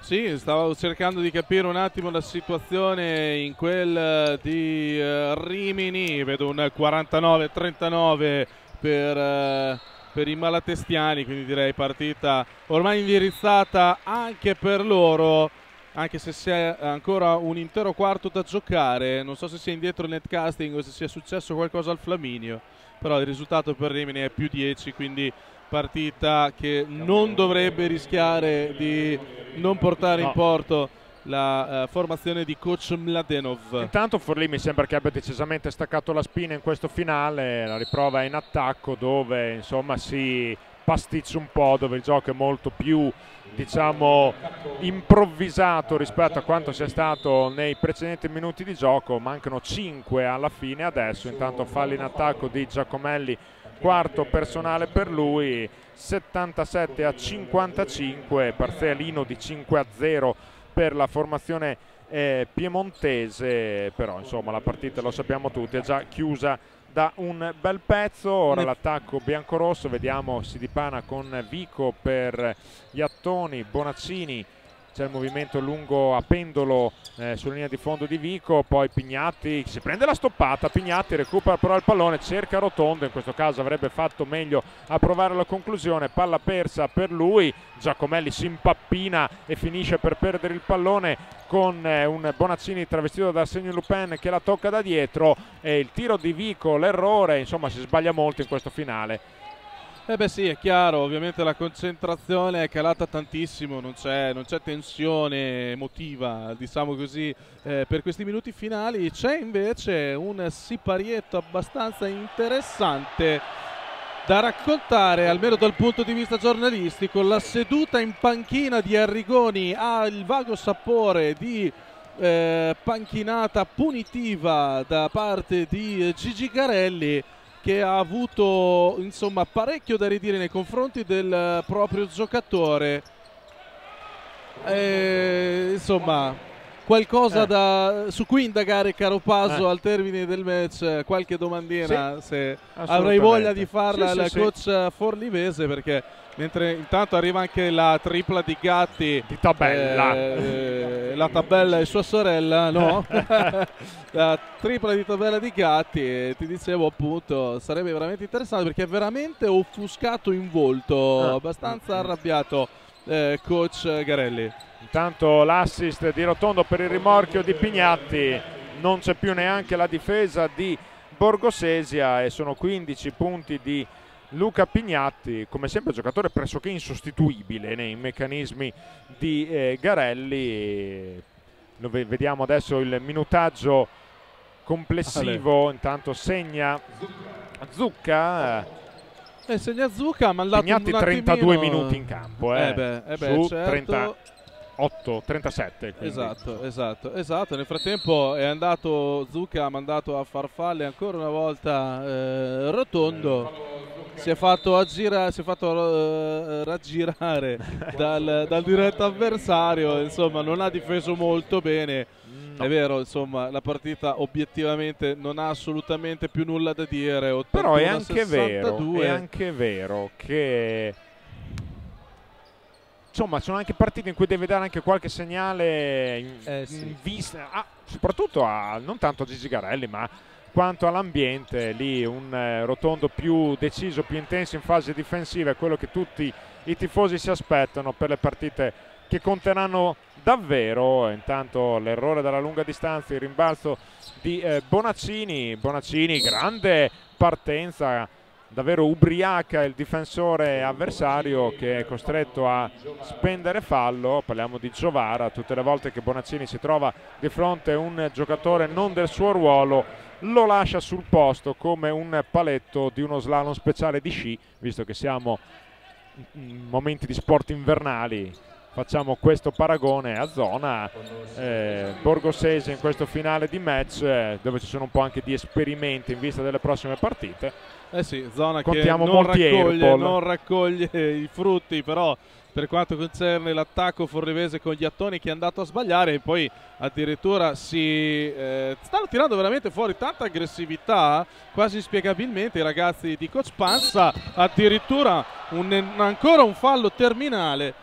Sì, stavo cercando di capire un attimo la situazione in quel di uh, Rimini, vedo un 49-39 per, uh, per i malatestiani, quindi direi partita ormai indirizzata anche per loro anche se c'è ancora un intero quarto da giocare. Non so se sia indietro il netcasting o se sia successo qualcosa al Flaminio, però il risultato per Rimini è più 10, quindi partita che non dovrebbe rischiare di non portare no. in porto la uh, formazione di coach Mladenov. Intanto Forlì mi sembra che abbia decisamente staccato la spina in questo finale, la riprova è in attacco dove insomma si pasticcia un po', dove il gioco è molto più diciamo improvvisato rispetto a quanto sia stato nei precedenti minuti di gioco. Mancano 5 alla fine adesso intanto fallo in attacco di Giacomelli quarto personale per lui 77 a 55 parzialino di 5 a 0 per la formazione eh, piemontese però insomma la partita lo sappiamo tutti è già chiusa da un bel pezzo. Ora l'attacco biancorosso, vediamo si dipana con Vico per Iattoni, Bonaccini. C'è il movimento lungo a pendolo eh, sulla linea di fondo di Vico, poi Pignatti si prende la stoppata, Pignatti recupera però il pallone, cerca Rotondo, in questo caso avrebbe fatto meglio a provare la conclusione, palla persa per lui, Giacomelli si impappina e finisce per perdere il pallone con eh, un Bonaccini travestito da Segno Lupin che la tocca da dietro e il tiro di Vico, l'errore, insomma si sbaglia molto in questo finale. Eh beh sì, è chiaro, ovviamente la concentrazione è calata tantissimo, non c'è, tensione emotiva, diciamo così, eh, per questi minuti finali. C'è invece un siparietto abbastanza interessante da raccontare, almeno dal punto di vista giornalistico, la seduta in panchina di Arrigoni ha il vago sapore di eh, panchinata punitiva da parte di Gigi Garelli che ha avuto insomma parecchio da ridire nei confronti del proprio giocatore. E, insomma, qualcosa eh. da, su cui indagare caro Paso eh. al termine del match qualche domandina sì, se avrai voglia di farla sì, al sì, coach Forlivese perché mentre intanto arriva anche la tripla di Gatti. Di tabella. Eh, la tabella è sua sorella no? La tripla di tabella di Gatti e ti dicevo appunto sarebbe veramente interessante perché è veramente offuscato in volto ah. abbastanza arrabbiato eh, coach Garelli. Intanto l'assist di Rotondo per il rimorchio di Pignatti, non c'è più neanche la difesa di Borgosesia e sono 15 punti di Luca Pignatti, come sempre giocatore pressoché insostituibile nei meccanismi di eh, Garelli. Lo vediamo adesso il minutaggio complessivo, Ale. intanto segna Zucca. Eh, segna Zucca, ha mandato Pignatti 32 minuti in campo, eh, eh beh, eh beh, su certo. 30 8, 37. Quindi. Esatto, esatto, esatto. Nel frattempo è andato Zucca, ha mandato a farfalle ancora una volta eh, Rotondo. Si è fatto, aggira, si è fatto uh, raggirare dal, dal, diretto avversario, insomma non ha difeso molto bene. No. È vero, insomma, la partita obiettivamente non ha assolutamente più nulla da dire. Però è anche, vero, è anche vero che insomma sono anche partite in cui deve dare anche qualche segnale in, eh, sì. in vista, ah, soprattutto a, non tanto a Gigi Garelli ma quanto all'ambiente, lì un eh, rotondo più deciso, più intenso in fase difensiva è quello che tutti i tifosi si aspettano per le partite che conteranno davvero, intanto l'errore dalla lunga distanza, il rimbalzo di eh, Bonaccini, Bonaccini grande partenza davvero ubriaca il difensore avversario che è costretto a spendere fallo, parliamo di Giovara, tutte le volte che Bonaccini si trova di fronte a un giocatore non del suo ruolo lo lascia sul posto come un paletto di uno slalom speciale di sci, visto che siamo in momenti di sport invernali facciamo questo paragone a zona eh, Borgosese in questo finale di match eh, dove ci sono un po' anche di esperimenti in vista delle prossime partite. Eh sì, zona Contiamo che non raccoglie, non raccoglie i frutti però per quanto concerne l'attacco forlivese con gli attoni che è andato a sbagliare e poi addirittura si eh, stanno tirando veramente fuori tanta aggressività quasi spiegabilmente i ragazzi di Coach Panza. Addirittura un, ancora un fallo terminale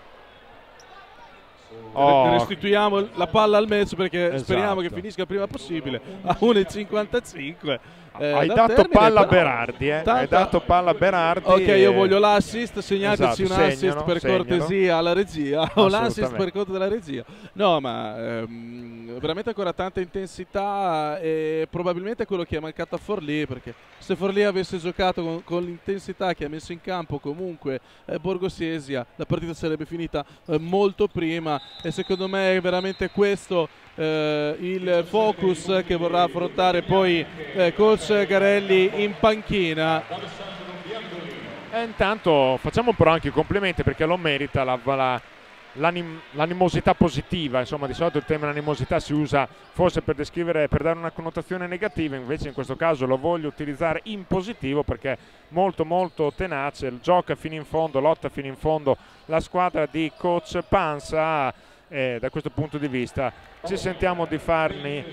Oh. Restituiamo la palla al match perché esatto. speriamo che finisca il prima possibile a 1,55. Eh, Hai dato termine, palla a Berardi, eh? Tanta... Hai dato palla a Berardi. Ok, io voglio l'assist, segnateci esatto, un assist segnano, per segnano. cortesia alla regia. O l'assist per conto della regia. No, ma ehm, veramente ancora tanta intensità e probabilmente quello che è mancato a Forlì perché se Forlì avesse giocato con, con l'intensità che ha messo in campo comunque eh, Borgosesia, la partita sarebbe finita eh, molto prima e secondo me è veramente questo eh, il focus che vorrà affrontare poi eh, coach Garelli in panchina. E intanto facciamo però anche i complimenti perché lo merita la, la l'anim l'animosità positiva, insomma di solito il termine animosità si usa forse per descrivere, per dare una connotazione negativa, invece in questo caso lo voglio utilizzare in positivo perché molto molto tenace, gioca fino in fondo, lotta fino in fondo la squadra di coach Panza e da questo punto di vista ci sentiamo di farne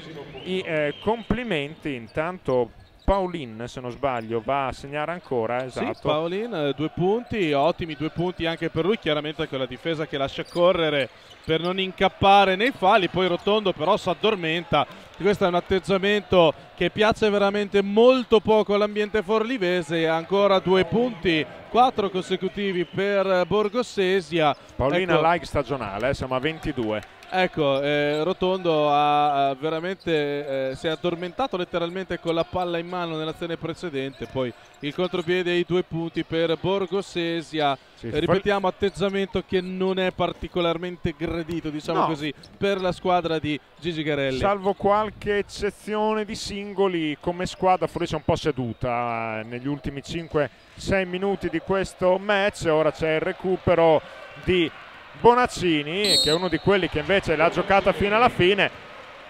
i eh, complimenti intanto Paulin, se non sbaglio, va a segnare ancora. Esatto. Sì, Paulin, eh, due punti, ottimi due punti anche per lui, chiaramente con la difesa che lascia correre per non incappare nei falli, poi Rotondo però si addormenta. Questo è un atteggiamento che piace veramente molto poco all'ambiente forlivese, ancora due punti, quattro consecutivi per Borgosesia. Paulina ecco. like stagionale, eh, siamo a 22. Ecco, eh, Rotondo ha, ha veramente, eh, si è addormentato letteralmente con la palla in mano nell'azione precedente, poi il contropiede e i due punti per Borgosesia. Sì, eh, ripetiamo, atteggiamento che non è particolarmente gradito, diciamo no. così, per la squadra di Gigi Garelli. Salvo qualche eccezione di singoli, come squadra forse un po' seduta eh, negli ultimi 5-6 minuti di questo match. Ora c'è il recupero di Bonaccini che è uno di quelli che invece l'ha giocata fino alla fine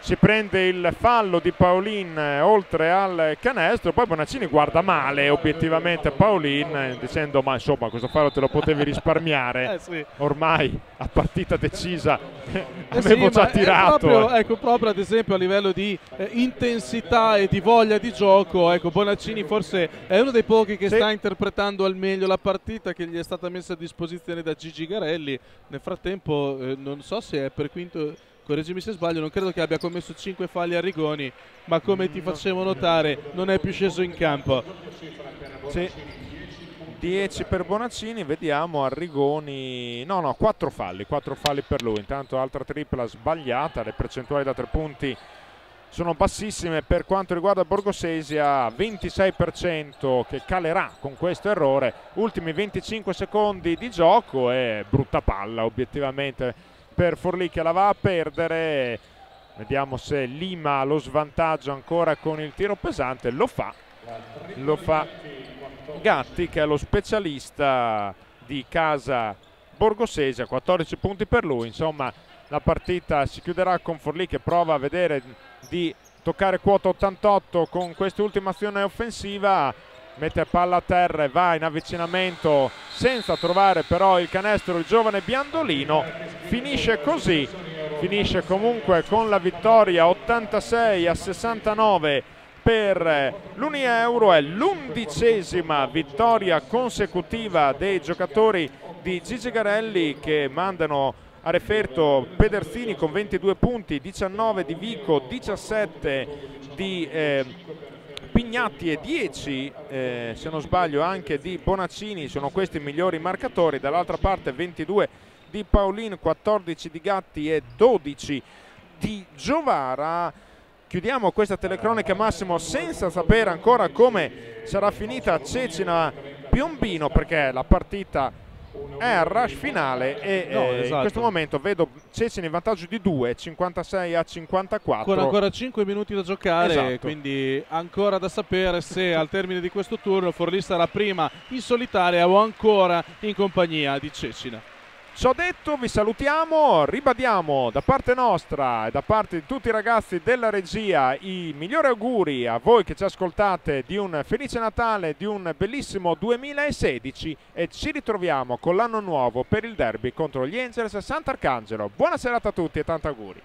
si prende il fallo di Paolin eh, oltre al canestro poi Bonaccini guarda male obiettivamente Paolin eh, dicendo ma insomma questo fallo te lo potevi risparmiare eh sì. ormai a partita decisa eh avevo sì, già tirato proprio, ecco proprio ad esempio a livello di eh, intensità e di voglia di gioco ecco Bonaccini forse è uno dei pochi che sì. sta interpretando al meglio la partita che gli è stata messa a disposizione da Gigi Garelli nel frattempo non so se è per quinto correggimi se sbaglio, non credo che abbia commesso 5 falli a Rigoni, ma come ti facevo notare non è più sceso in campo. Sì. 10 per Bonaccini, vediamo Arrigoni, no no, 4 falli, 4 falli per lui, intanto altra tripla sbagliata, le percentuali da 3 punti sono bassissime per quanto riguarda Borgosesia, 26% che calerà con questo errore, ultimi 25 secondi di gioco e brutta palla obiettivamente per Forlì che la va a perdere. Vediamo se Lima ha lo svantaggio ancora con il tiro pesante. Lo fa lo fa Gatti che è lo specialista di casa Borgosesia. 14 punti per lui. Insomma la partita si chiuderà con Forlì che prova a vedere di toccare quota 88 con quest'ultima azione offensiva mette palla a terra e va in avvicinamento senza trovare però il canestro il giovane Biandolino. Finisce così. Finisce comunque con la vittoria 86 a 69 per l'Unieuro è l'undicesima vittoria consecutiva dei giocatori di Gigi Garelli che mandano a referto Pederzini con 22 punti 19 di Vico 17 di eh, Pignatti e 10 eh, se non sbaglio anche di Bonaccini sono questi i migliori marcatori. Dall'altra parte 22 di Paolin 14 di Gatti e 12 di Giovara. Chiudiamo questa telecronica Massimo senza sapere ancora come sarà finita Cecina Piombino perché la partita è al rush finale e no, eh, esatto. in questo momento vedo Cecina in vantaggio di 2, 56 a 54. Con ancora 5 minuti da giocare, esatto. quindi ancora da sapere se al termine di questo turno Forlì sarà prima in solitaria o ancora in compagnia di Cecina. Ciò detto, vi salutiamo, ribadiamo da parte nostra e da parte di tutti i ragazzi della regia i migliori auguri a voi che ci ascoltate di un felice Natale, di un bellissimo 2016 e ci ritroviamo con l'anno nuovo per il derby contro gli Angels Sant'Arcangelo. Buona serata a tutti e tanti auguri.